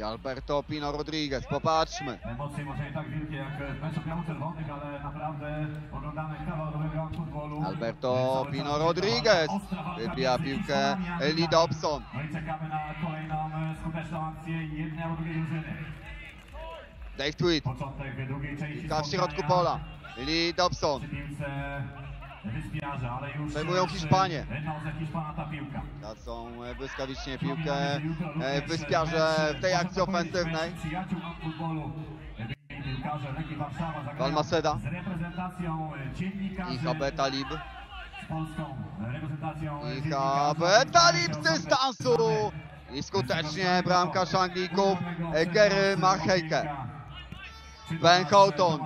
I Alberto Pino Rodriguez, popatrzmy. Emocje może nie tak wielkie jak meczu biało-czerwonych, ale naprawdę oglądamy kawał dobrego futbolu. Alberto Pino Rodriguez wybija piłkę Lee Dobson. No i czekamy na kolejną e, skuteczną akcję jednej albo drugiej drużyny. Dave Tweed, Początek drugiej części piłka w środku pola. Lee Dobson. Wyspiarze, ale już Przejmują Hiszpanie. Tracą e, błyskawicznie piłkę e, wyspiarze w tej akcji ofensywnej. reprezentacją e. I Habet Talib. I. Habet Talib z dystansu. I skutecznie bramkarz Anglików e, Gary Marhejke. Ben Houghton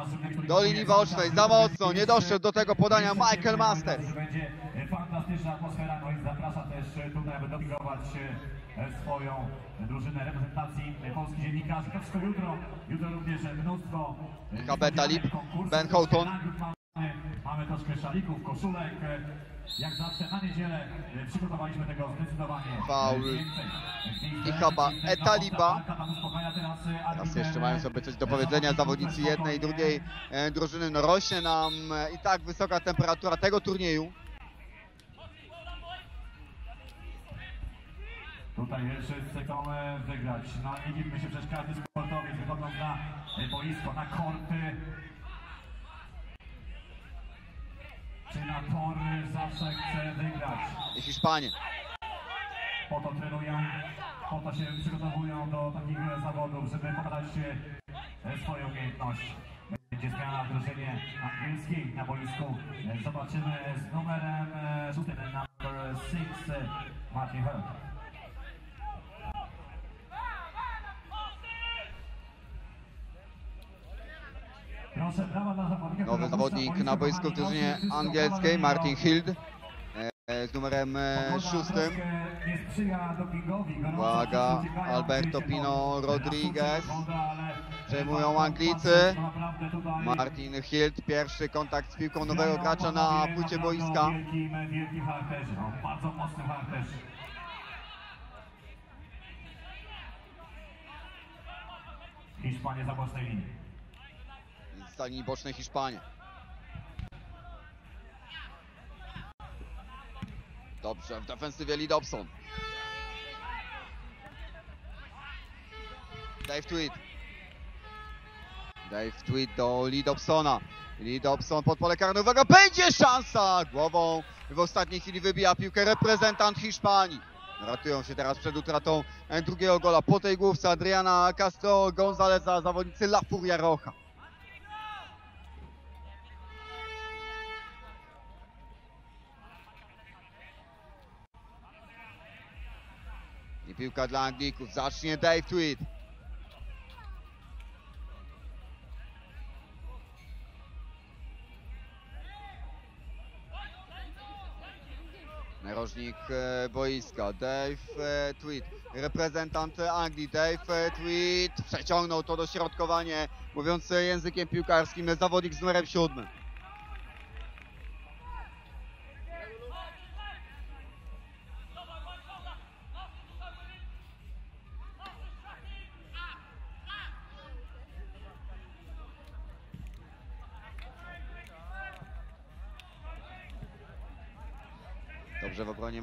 do linii bocznej, za mocno, nie doszedł do tego podania Michael Masters. Będzie fantastyczna atmosfera, no i zaprasza też tutaj, aby dopingować swoją drużynę reprezentacji polskich dziennikarzy. Wszystko jutro, jutro również mnóstwo Talib, konkursów, Ben Houghton. mamy troszkę szalików, koszulek. E, Jak zawsze na niedzielę e, przygotowaliśmy tego zdecydowanie Faul więcej. I Haba Etaliba. Teraz, e, Teraz jeszcze mają sobie coś do powiedzenia zawodnicy jednej i drugiej e, drużyny. No rośnie nam e, i tak wysoka temperatura tego turnieju. Tutaj wszyscy chcą e, wygrać. No nie dziwmy się, przecież każdy sportowiec wychodząc na e, boisko, na korty czy na tory zawsze chce wygrać. I Hiszpanie. Po to trenują, po to się przygotowują do takich e, zawodów, żeby pokazać e, swoją umiejętność. Będzie zmiana w drużynie angielskiej na boisku. E, Zobaczymy z numerem e, szóstym, number six, e, Martin Held. Nowy zawodnik na boisku w drużynie angielskiej, Martin Hild. e, Z numerem e, szóstym. Uwaga, Alberto Pino Rodriguez. Przejmują Anglicy. tutaj Martin Hild, pierwszy kontakt z piłką nowego gracza na płycie boiska. Hiszpanie za bocznej linii. Z linii bocznej Hiszpanie. Dobrze, w defensywie Lee Dobson. Dave Tweed. Dave Tweed do Lee Dobsona. Lee Dobson pod pole karne. Uwaga, będzie szansa! Głową w ostatniej chwili wybija piłkę reprezentant Hiszpanii. Ratują się teraz przed utratą e, drugiego gola po tej główce Adriana Castro Gonzaleza, zawodnicy La Furia Roja. I piłka dla Anglików. Zacznie Dave Tweed. Narożnik e, boiska. Dave e, Tweed. Reprezentant Anglii. Dave e, Tweed przeciągnął to dośrodkowanie. Mówiąc językiem piłkarskim, zawodnik z numerem siódmym.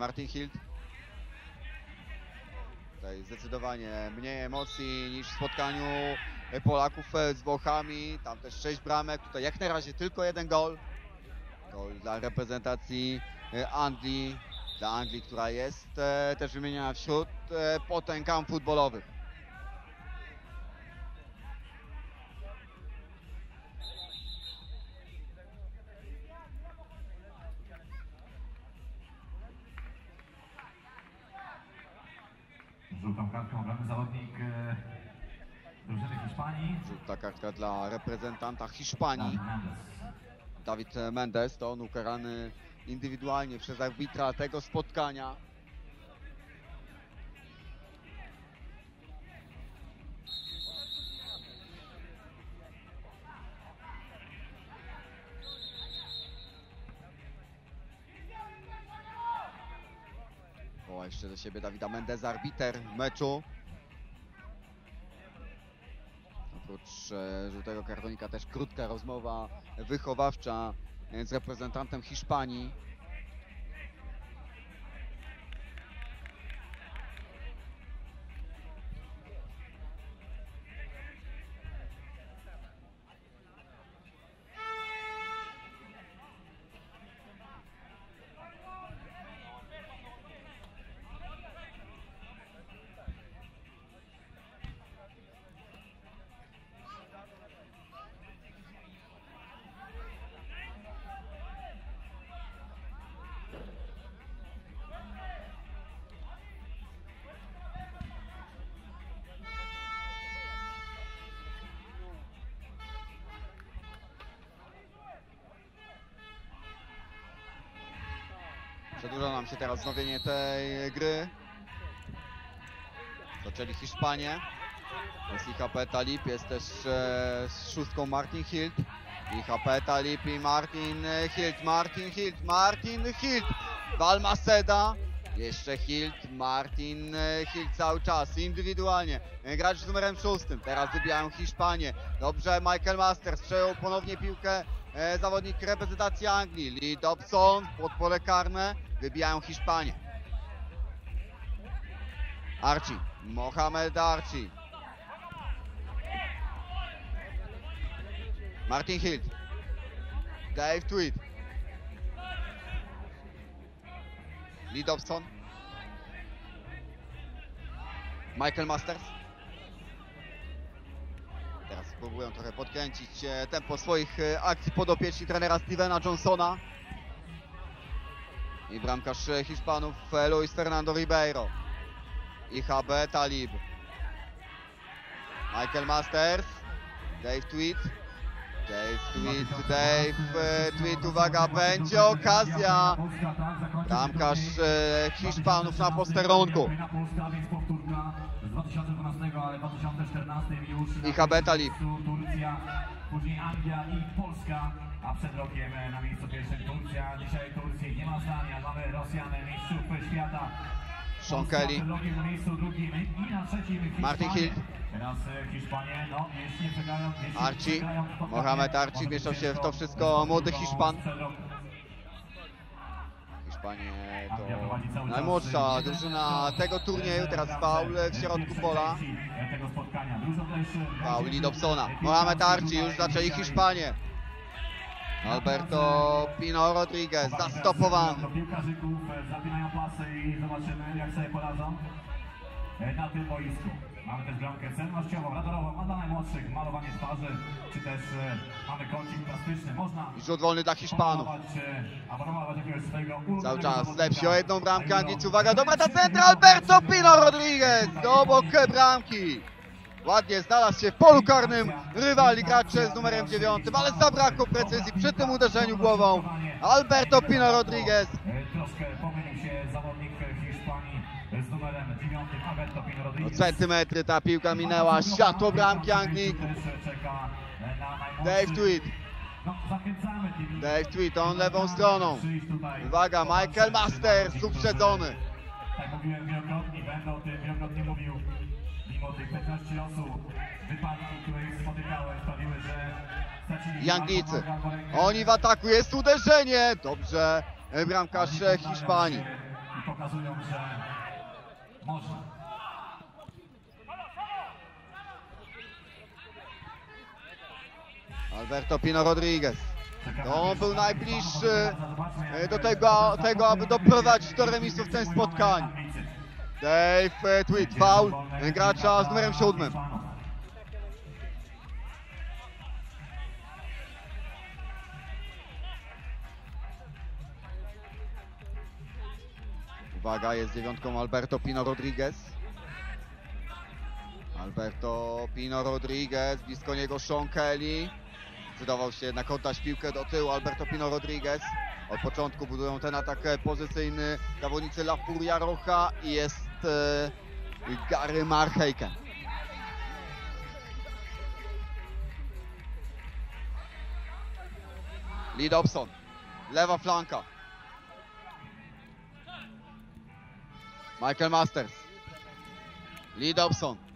Martin Hild. Tutaj zdecydowanie mniej emocji niż w spotkaniu Polaków e, z Włochami. Tam też 6 bramek, tutaj jak na razie tylko jeden gol. Gol dla reprezentacji e, Anglii, dla Anglii, która jest e, też wymieniona wśród potęgam futbolowych. Dla reprezentanta Hiszpanii. Dawid Mendes to on ukarany indywidualnie przez arbitra tego spotkania. Woła jeszcze do siebie Dawida Mendeza, arbiter meczu. Oprócz e, żółtego kartonika też krótka rozmowa wychowawcza z reprezentantem Hiszpanii. Przedłuża nam się teraz wznowienie tej gry. Zaczęli Hiszpanie. Jest i HP Talib, jest też e, z szóstką Martin Hilt. I HP Talib i Martin Hilt, Martin Hilt, Martin Hilt. Balmaceda. Jeszcze Hilt, Martin Hilt cały czas, indywidualnie. Gracz z numerem szóstym. Teraz wybijają Hiszpanię. Dobrze, Michael Masters przejął ponownie piłkę e, zawodnik reprezentacji Anglii. Lee Dobson pod pole karne. Wybijają Hiszpanię. Archie, Mohamed Archie. Martin Hilt. Dave Tweed. Lee Dobson. Michael Masters. Teraz próbują trochę podkręcić e, tempo swoich e, akcji podopieczni trenera Stevena Johnsona. I bramkarz Hiszpanów Luis Fernando Ribeiro. I HB Talib. Michael Masters. Dave Tweed. Dave Tweed, Dave e, Tweed, uwaga, będzie okazja. Bramkarz e, Hiszpanów na posterunku. Kolejna Polska, więc powtórka z 2012, ale w 2014 już I HB Talib. Turcja, później Anglia i Polska, a przed rokiem na miejscu pierwszym Turcja. Dzisiaj Turcji nie ma zdania, mamy Rosjanę, mistrzów świata. Sean Kelly. Przed rokiem na miejscu drugim i na trzecim Hiszpanie. Martin Hill. Teraz e, Hiszpanie, no jeśli przegrają, jeśli Archie. Mohamed Archie mieszał się w to wszystko młody Hiszpan. Prowadzi to najmłodsza e, drużyna tego turnieju. Teraz faul w środku pola. Też, e, Dobsona. Mohamed tutaj już zaczęli. Hiszpanie. Alberto Pino Rodriguez zastopowany. Piłkarzyków e, zapinają pasy i zobaczymy jak sobie poradzą e, na tym boisku. Mamy też bramkę celnościową, radarową, a dla najmłodszych malowanie twarzy, czy też e, mamy kącik plastyczny. Można I rzut wolny dla Hiszpanów. pomalować, e, albo namalować jakiegoś swojego ulubionego Cały czas zawodnika. lepsi o jedną bramkę A jutro Uwaga, dobra ta centra Alberto Pino Rodriguez obok bramki. Ładnie znalazł się w polu karnym rywali gracze z numerem 9, ale zabrakło precyzji przy tym uderzeniu głową. Alberto Pino Rodriguez o centymetry ta piłka minęła światło bramki najmłodszych. Dave Tweed, No, Dave Tweed, on lewą stroną. Uwaga, Michael Masters uprzedzony. Tak mówiłem wielokrotnie, będę o tym wielokrotnie mówił. Mimo tych 15 osób, wypadki, które ich spotykały, sprawiły, że. I Anglicy. Oni w ataku, jest uderzenie. Dobrze, bramkarz e, Hiszpanii. I pokazują, że można. Alberto Pino Rodriguez. To on był na najbliższy do tego, tego aby doprowadzić do remisu w tym spotkaniu. Dave e, Tweed, foul e, gracza z numerem siódmym. Uwaga, jest dziewiątką Alberto Pino Rodriguez. Alberto Pino Rodriguez, blisko niego Sean Kelly. Zdecydował się jednak oddać piłkę do tyłu Alberto Pino Rodriguez. Od początku budują ten atak e, pozycyjny zawodnicy La Furia Rocha i jest e, Gary Marheiken. Lee Dobson, lewa flanka. Michael Masters. Lee Dobson.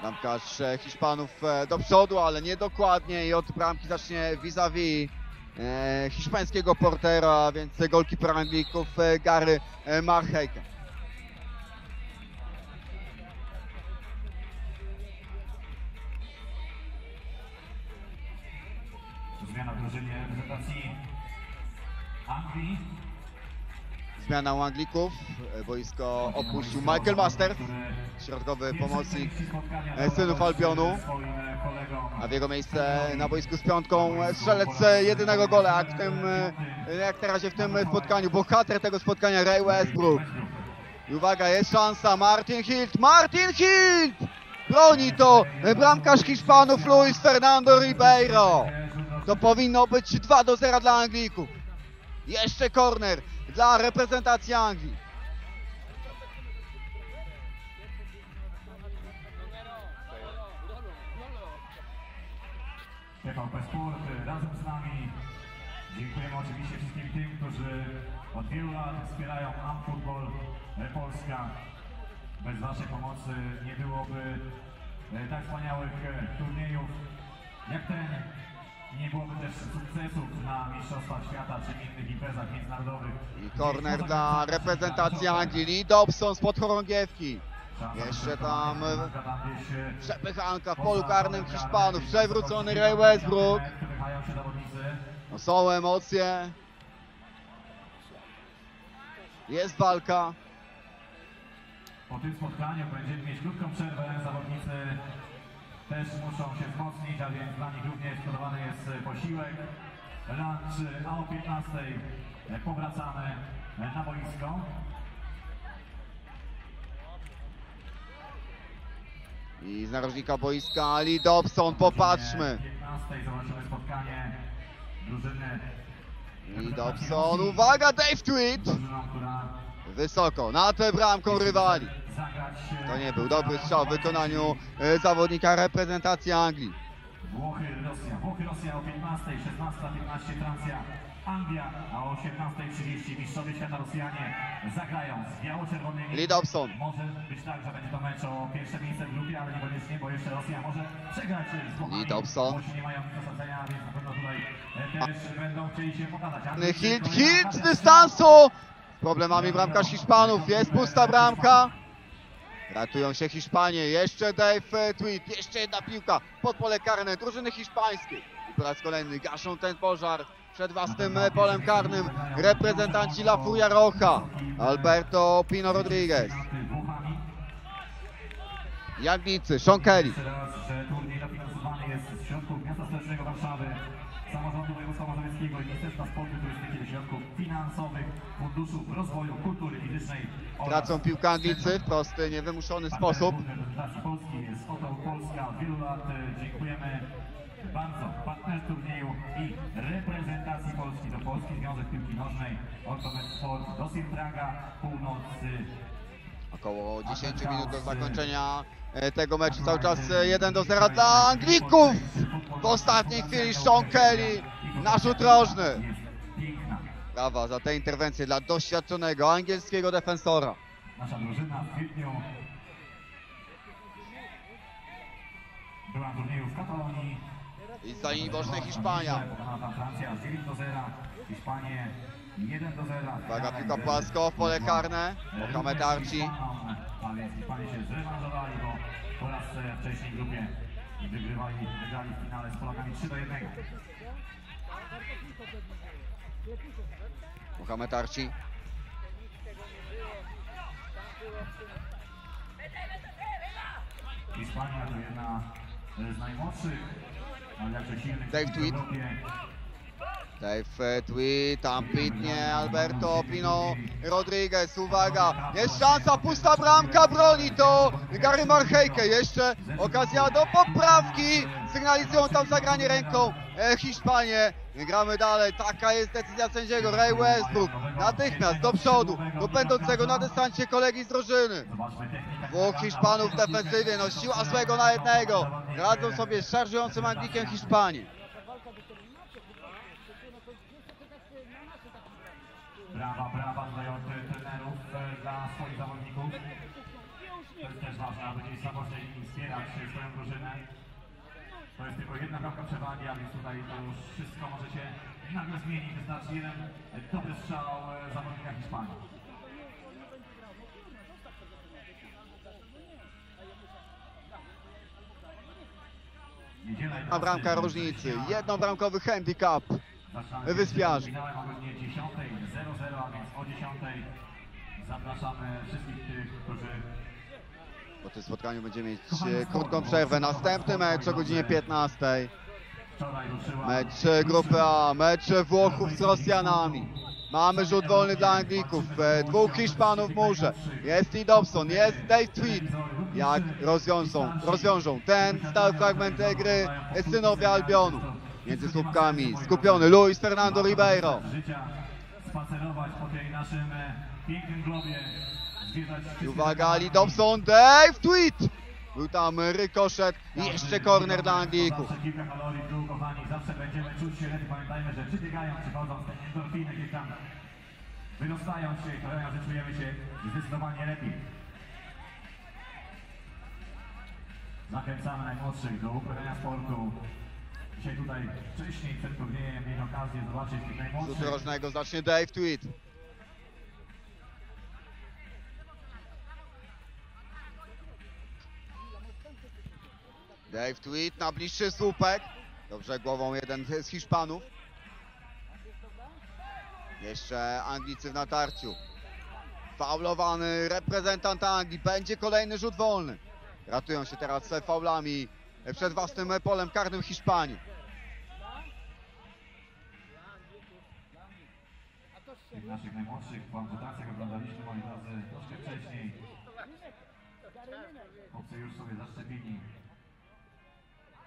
Bramkarz e, Hiszpanów e, do przodu, ale nie dokładnie i od bramki zacznie vis-a-vis e, hiszpańskiego portera, więc golkiper Anglików Gary Marheiken. Zmiana w drużynie reprezentacji Anglii. Zmiana u Anglików, boisko opuścił Michael Masters, środkowy pomocnik e, synów Albionu. A w jego miejsce na boisku z piątką e, strzelec e, jedynego gola, jak, w tym, jak na razie w tym spotkaniu. Bohater tego spotkania Ray Westbrook. I uwaga, jest szansa, Martin Hilt, Martin Hilt! Broni to bramkarz Hiszpanów Luis Fernando Ribeiro. To powinno być 2 do 0 dla Anglików. Jeszcze korner dla reprezentacji Anglii. TVP Sport razem z nami. Dziękujemy oczywiście wszystkim tym, którzy od wielu lat wspierają Amfootball Polska. Bez Waszej pomocy nie byłoby e, tak wspaniałych e, turniejów jak ten. Nie byłoby też sukcesów na Mistrzostwach Świata czy innych imprezach międzynarodowych. I korner dla reprezentacji Anglii. Dobson spod chorągiewki. Jeszcze tam, e, Przepychanka w polu karnym Hiszpanów. Przewrócony Ray Westbrook. No są emocje. Jest walka. Po tym spotkaniu będziemy mieć krótką przerwę. Zawodnicy też muszą się wzmocnić, a więc dla nich również składowany jest posiłek, lunch, a o 15 e, powracamy na boisko. I z narożnika boiska Lee Dobson. Popatrzmy. 15 zobaczymy spotkanie drużyny. Lee Dobson. Uwaga, Dave Tweed. Wysoko, nad bramką rywali. To nie był dobry strzał w wykonaniu e, zawodnika reprezentacji Anglii. Rosja. Włochy, Rosja o 15, 16, 15 Francja, Anglia, a o 18.30 mistrzowie świata Rosjanie zagrają z biało-czerwonymi. Lee Dobson. Może być tak, że będzie to mecz o pierwsze miejsce w grupie, ale niekoniecznie, bo jeszcze Rosja może przegrać z Włochami. Lee Dobson. Włosi nie mają nic więc na pewno tutaj e, też będą chcieli się pokazać. Anglicy Hit, z dystansu! Problemami bramkarz Hiszpanów. Jest pusta bramka. Ratują się Hiszpanie. Jeszcze Dave e, Tweed. Jeszcze jedna piłka pod pole karne drużyny hiszpańskiej. I po raz kolejny gaszą ten pożar przed własnym e, polem karnym. Reprezentanci La Furia Rocha. Alberto Pino Rodriguez. Jagnicy, Sean Kelly. Warszawy, samorządu województwa mazowieckiego i Sportu, Turystyki środków finansowych, Funduszu Rozwoju Kultury Fizycznej Tracą piłkę Anglicy w prosty, niewymuszony sposób. Polski jest Oto Polska od wielu lat. e, Dziękujemy bardzo partner turnieju i reprezentacji Polski do Polski Związek Piłki Nożnej, Ortomet Sport, Dosir Praga, Północy, Około 10 minut do zakończenia e, tego meczu. Cały czas e, 1 do 0 dla Anglików. W ostatniej chwili Sean Kelly, nasz utrożny. Brawa za tę interwencję dla doświadczonego angielskiego defensora. Nasza drużyna w kwietniu była w turnieju w Katalonii. I za linii bocznej Hiszpania. Francja 9 do 0, Hiszpanię 1 do 0. Uwaga, piłka płasko w pole karne. Mohamed Arci. A więc Hiszpanie się zrewanżowali, bo po raz e, wcześniej w grupie wygrywali, wygrali w finale z Polakami 3 do 1. Mohamed Arci. Hiszpania to jedna e, z najmłodszych, ale jakże silnych Dave. Europie. Dave e, Tweet, ambitnie Alberto Pino Rodriguez, uwaga, jest szansa, pusta bramka, broni to Gary Marchejke, jeszcze okazja do poprawki, sygnalizują tam zagranie ręką e, Hiszpanie, gramy dalej, taka jest decyzja sędziego, Ray Westbrook, natychmiast do przodu, do pędzącego na dystansie kolegi z drużyny. Dwóch Hiszpanów w defensywie, no siła złego na jednego, radzą sobie z szarżującym Anglikiem Hiszpanii. Brawa, brawa e, trenerów e, dla swoich zawodników. To jest też ważne, aby gdzieś linii wspierać drużynę. To jest tylko jedna bramka przewagi, a więc tutaj to już wszystko może się nagle zmienić. Wystarczy jeden dobry strzał e, zawodnika Hiszpanii. A bramka 11, różnicy, jednobramkowy handicap. Wyspiarzy. Finałem o godzinie 10.00, 00, a więc o 10.00 zapraszamy wszystkich tych, którzy Po tym spotkaniu będziemy mieć krótką przerwę. Następny mecz o godzinie 15. wczoraj ruszyła. Mecz grupy A, mecz Włochów z Rosjanami. Mamy rzut wolny dla Anglików. E, Dwóch Hiszpanów w murze. Jest i Dobson, jest Dave Tweed. Jak rozwiążą, rozwiążą ten stały fragment tej gry synowie Albionu. Między słupkami skupiony Luis Fernando Ribeiro. Życia spacerować po tej naszym e, pięknym globie. I uwaga. Ali Dobson, Dave Tweed. Był tam rykoszet i jeszcze korner dla Anglików. Zawsze kilka kalorii w dół, kochani. Zawsze będziemy czuć się lepiej. Pamiętajmy, że przybiegając, przychodząc te endorfiny gdzieś tam wydostają się i kolejna, że czujemy się zdecydowanie lepiej. Zachęcamy najmłodszych do uprawiania sportu. Dzisiaj tutaj wcześniej, przed turniejem, mieli okazję zobaczyć tych najmłodszych. rożnego zacznie Dave Tweed. Dave Tweed na bliższy słupek. Dobrze głową jeden z Hiszpanów. Jeszcze Anglicy w natarciu. Faulowany reprezentant Anglii. Będzie kolejny rzut wolny. Ratują się teraz faulami przed własnym polem karnym Hiszpanii. Tych naszych najmłodszych amputacjach oglądaliśmy, moi drodzy, troszkę wcześniej. Chłopcy już sobie zaszczepili.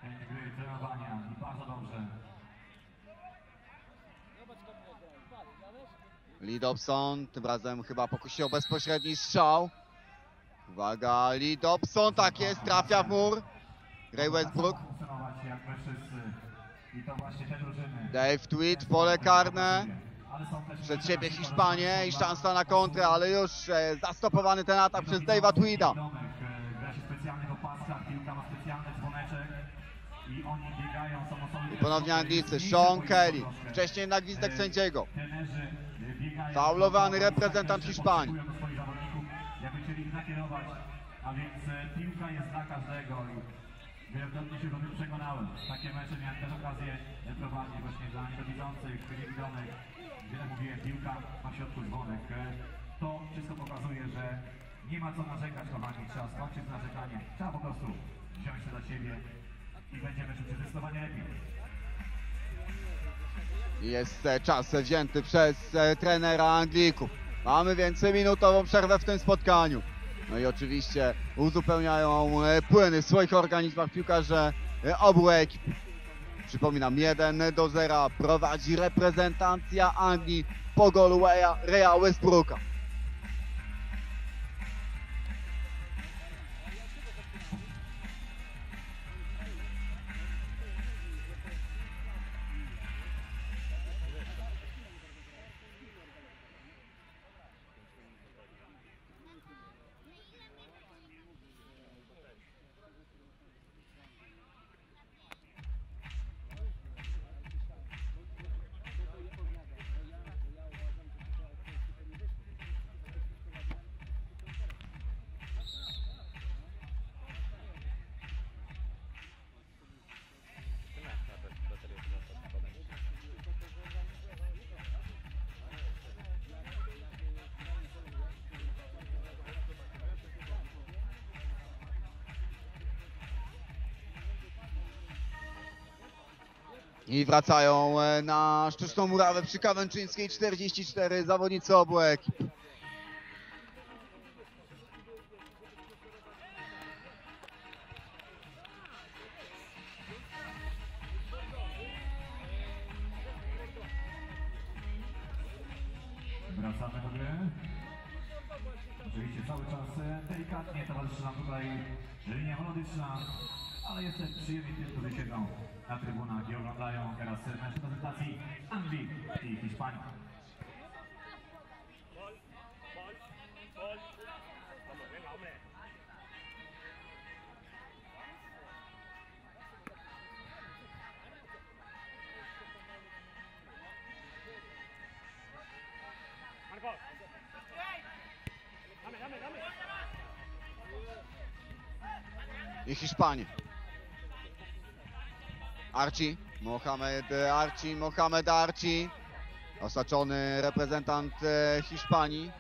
Chęć gry, trenowania i bardzo dobrze. Lee Dobson, tym razem chyba pokusił o bezpośredni strzał. Uwaga, Lee Dobson, tak jest, trafia w mur. Ray Westbrook. Dave Tweed, pole karne. Przed siebie Hiszpanie i szansa na kontrę, ale już e, zastopowany ten atak przez Dave'a Tweeda. Domek, e, Gra się w specjalnych opaskach, piłka ma specjalny dzwoneczek. I ponownie Anglicy, Sean Kelly, wcześniej na gwizdek sędziego. Trenerzy e. Faulowany reprezentant Hiszpanii. Jakby chcieli ich nakierować. A więc e, piłka jest dla każdego. I Wielokrotnie się o tym przekonałem. Takie mecze miałem też okazję e, prowadzić właśnie dla niedowidzących, niewidomych. Wiele mówiłem, piłka ma w środku dzwonek. E, To wszystko pokazuje, że nie ma co narzekać, kochani. Trzeba skończyć narzekanie. Trzeba po prostu wziąć to dla siebie i będziemy zdecydowanie lepiej. Jest e, czas wzięty przez e, trenera Anglików. Mamy więc minutową przerwę w tym spotkaniu. No i oczywiście uzupełniają e, płyny w swoich organizmach piłkarze obu ekip. Przypominam, 1 do 0 prowadzi reprezentacja Anglii po golu Raya Westbrooka. I wracają e, na sztuczną murawę przy Kawęczyńskiej 44 zawodnicy obu ekip. Wracamy do gry. Oczywiście cały czas e, delikatnie towarzyszy nam tutaj linia melodyczna, ale jest też przyjemnie tym, którzy siedzą na trybunach i oglądają teraz mecz prezentacji Anglii i Hiszpanii. i Hiszpanii. Archie, Mohamed Archie, Mohamed Archie. Osaczony reprezentant e, Hiszpanii.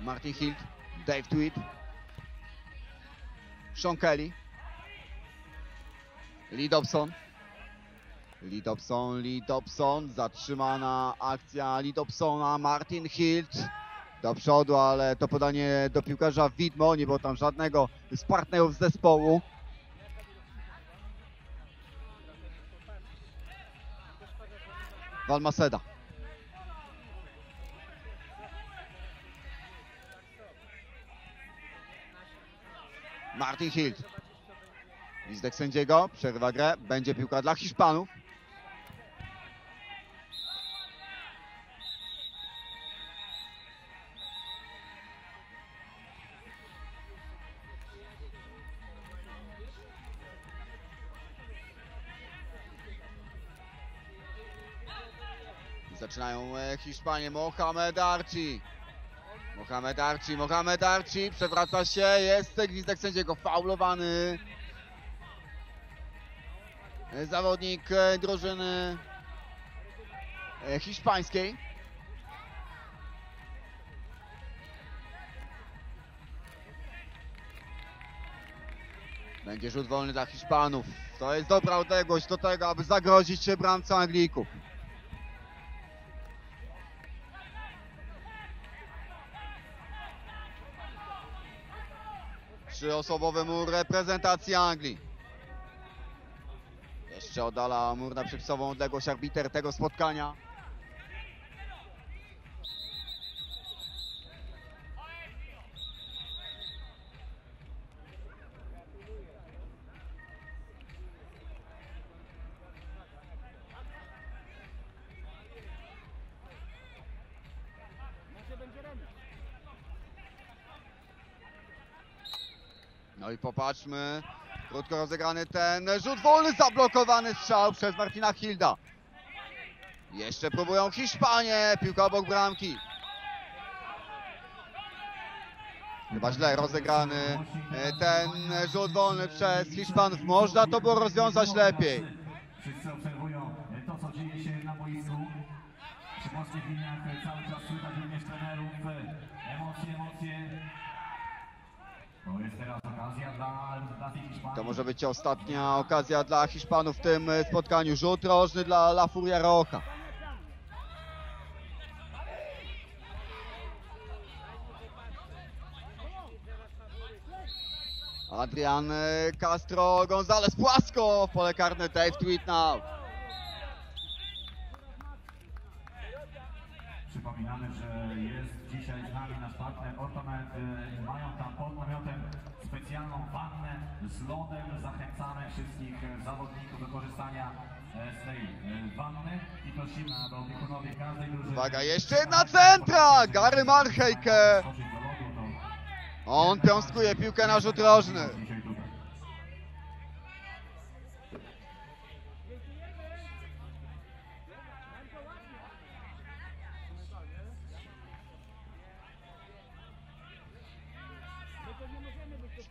Martin Hilt, Dave Tweed, Sean Kelly, Lee Dobson, Lee Dobson, Lee Dobson, zatrzymana akcja Lee Dobsona, Martin Hilt do przodu, ale to podanie do piłkarza widmo, nie było tam żadnego z partnerów z zespołu. Valmaseda. Martin Hilt. Gwizdek sędziego, przerywa grę, będzie piłka dla Hiszpanów. Zaczynają e, Hiszpanie, Mohamed Archie. Mohamed Archie, Mohamed Archie, przewraca się, jest gwizdek sędziego, faulowany. E, Zawodnik e, drużyny hiszpańskiej. Będzie rzut wolny dla Hiszpanów. To jest dobra odległość do tego, aby zagrozić się bramce Anglików. Trzyosobowy mur reprezentacji Anglii. Jeszcze oddala mur na przypisową odległość arbiter tego spotkania. Popatrzmy. Krótko rozegrany ten rzut wolny, zablokowany strzał przez Martina Hilda. Jeszcze próbują Hiszpanie, piłka obok bramki. Chyba źle rozegrany e, ten rzut wolny przez Hiszpanów. Można to było rozwiązać lepiej. Wszyscy obserwują e, to, co dzieje się na boisku. Przy bocznych liniach e, cały czas słychać również trenerów. Emocje, emocje. To jest teraz To może być ostatnia okazja dla Hiszpanów w tym e, spotkaniu. Rzut rożny dla La Furia Rocha. Adrian e, Castro Gonzalez płasko w pole karne Dave Tweet now. Przypominamy, że jest dzisiaj z nami nasz partner Ortomed. E, Mają tam pod namiotem specjalną wannę z lodem. Zachęcamy wszystkich e, zawodników do korzystania e, z tej e, wanny i prosimy, aby opiekunowie każdej drużyny... Uwaga, jeszcze jedna centra! Gary Marchejke. On piąskuje piłkę na rzut rożny.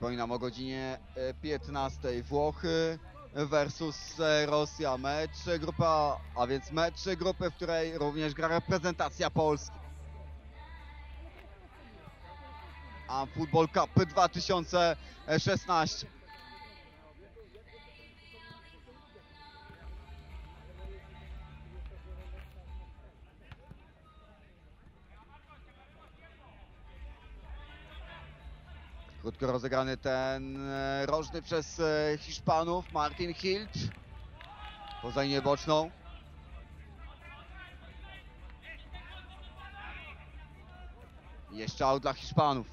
Przypominam o godzinie e, 15 Włochy versus e, Rosja. Mecz grupa, a więc mecz grupy, w której również gra reprezentacja Polski. Football Cup 2016. Krótko rozegrany ten e, rożny przez e, Hiszpanów, Martin Hilt. Poza linię boczną. Jeszcze aut dla Hiszpanów.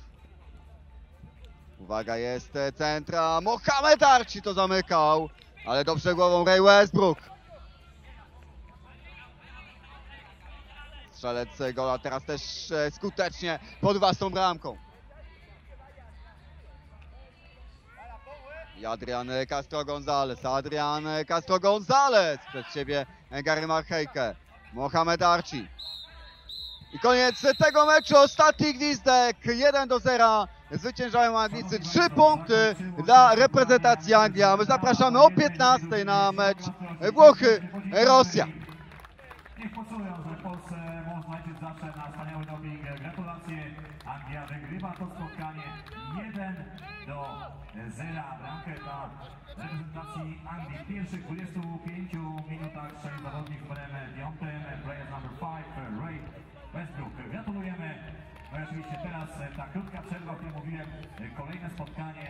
Uwaga, jest e, centra. Mohamed Arci to zamykał, ale dobrze głową Ray Westbrook. Strzelec gola teraz też skutecznie pod własną bramką. Adrian Castro Gonzalez, Adrian Castro Gonzalez przed siebie Gary Marchejkę, Mohamed Arci. I koniec tego meczu, ostatni gwizdek, 1 do 0. Zwyciężają Anglicy, 3 punkty dla reprezentacji Anglii. My zapraszamy o 15 na mecz Włochy-Rosja. Niech poczują, że Polsce można liczyć zawsze na wspaniały doping. Gratulacje. Anglia wygrywa to spotkanie 1 do 0. Bramkę dla reprezentacji Anglii w pierwszych 25 minutach strzelił zawodnik z numerem 5, player number 5, Ray Westbrook. Gratulujemy. No i oczywiście teraz ta krótka przerwa, o której mówiłem, kolejne spotkanie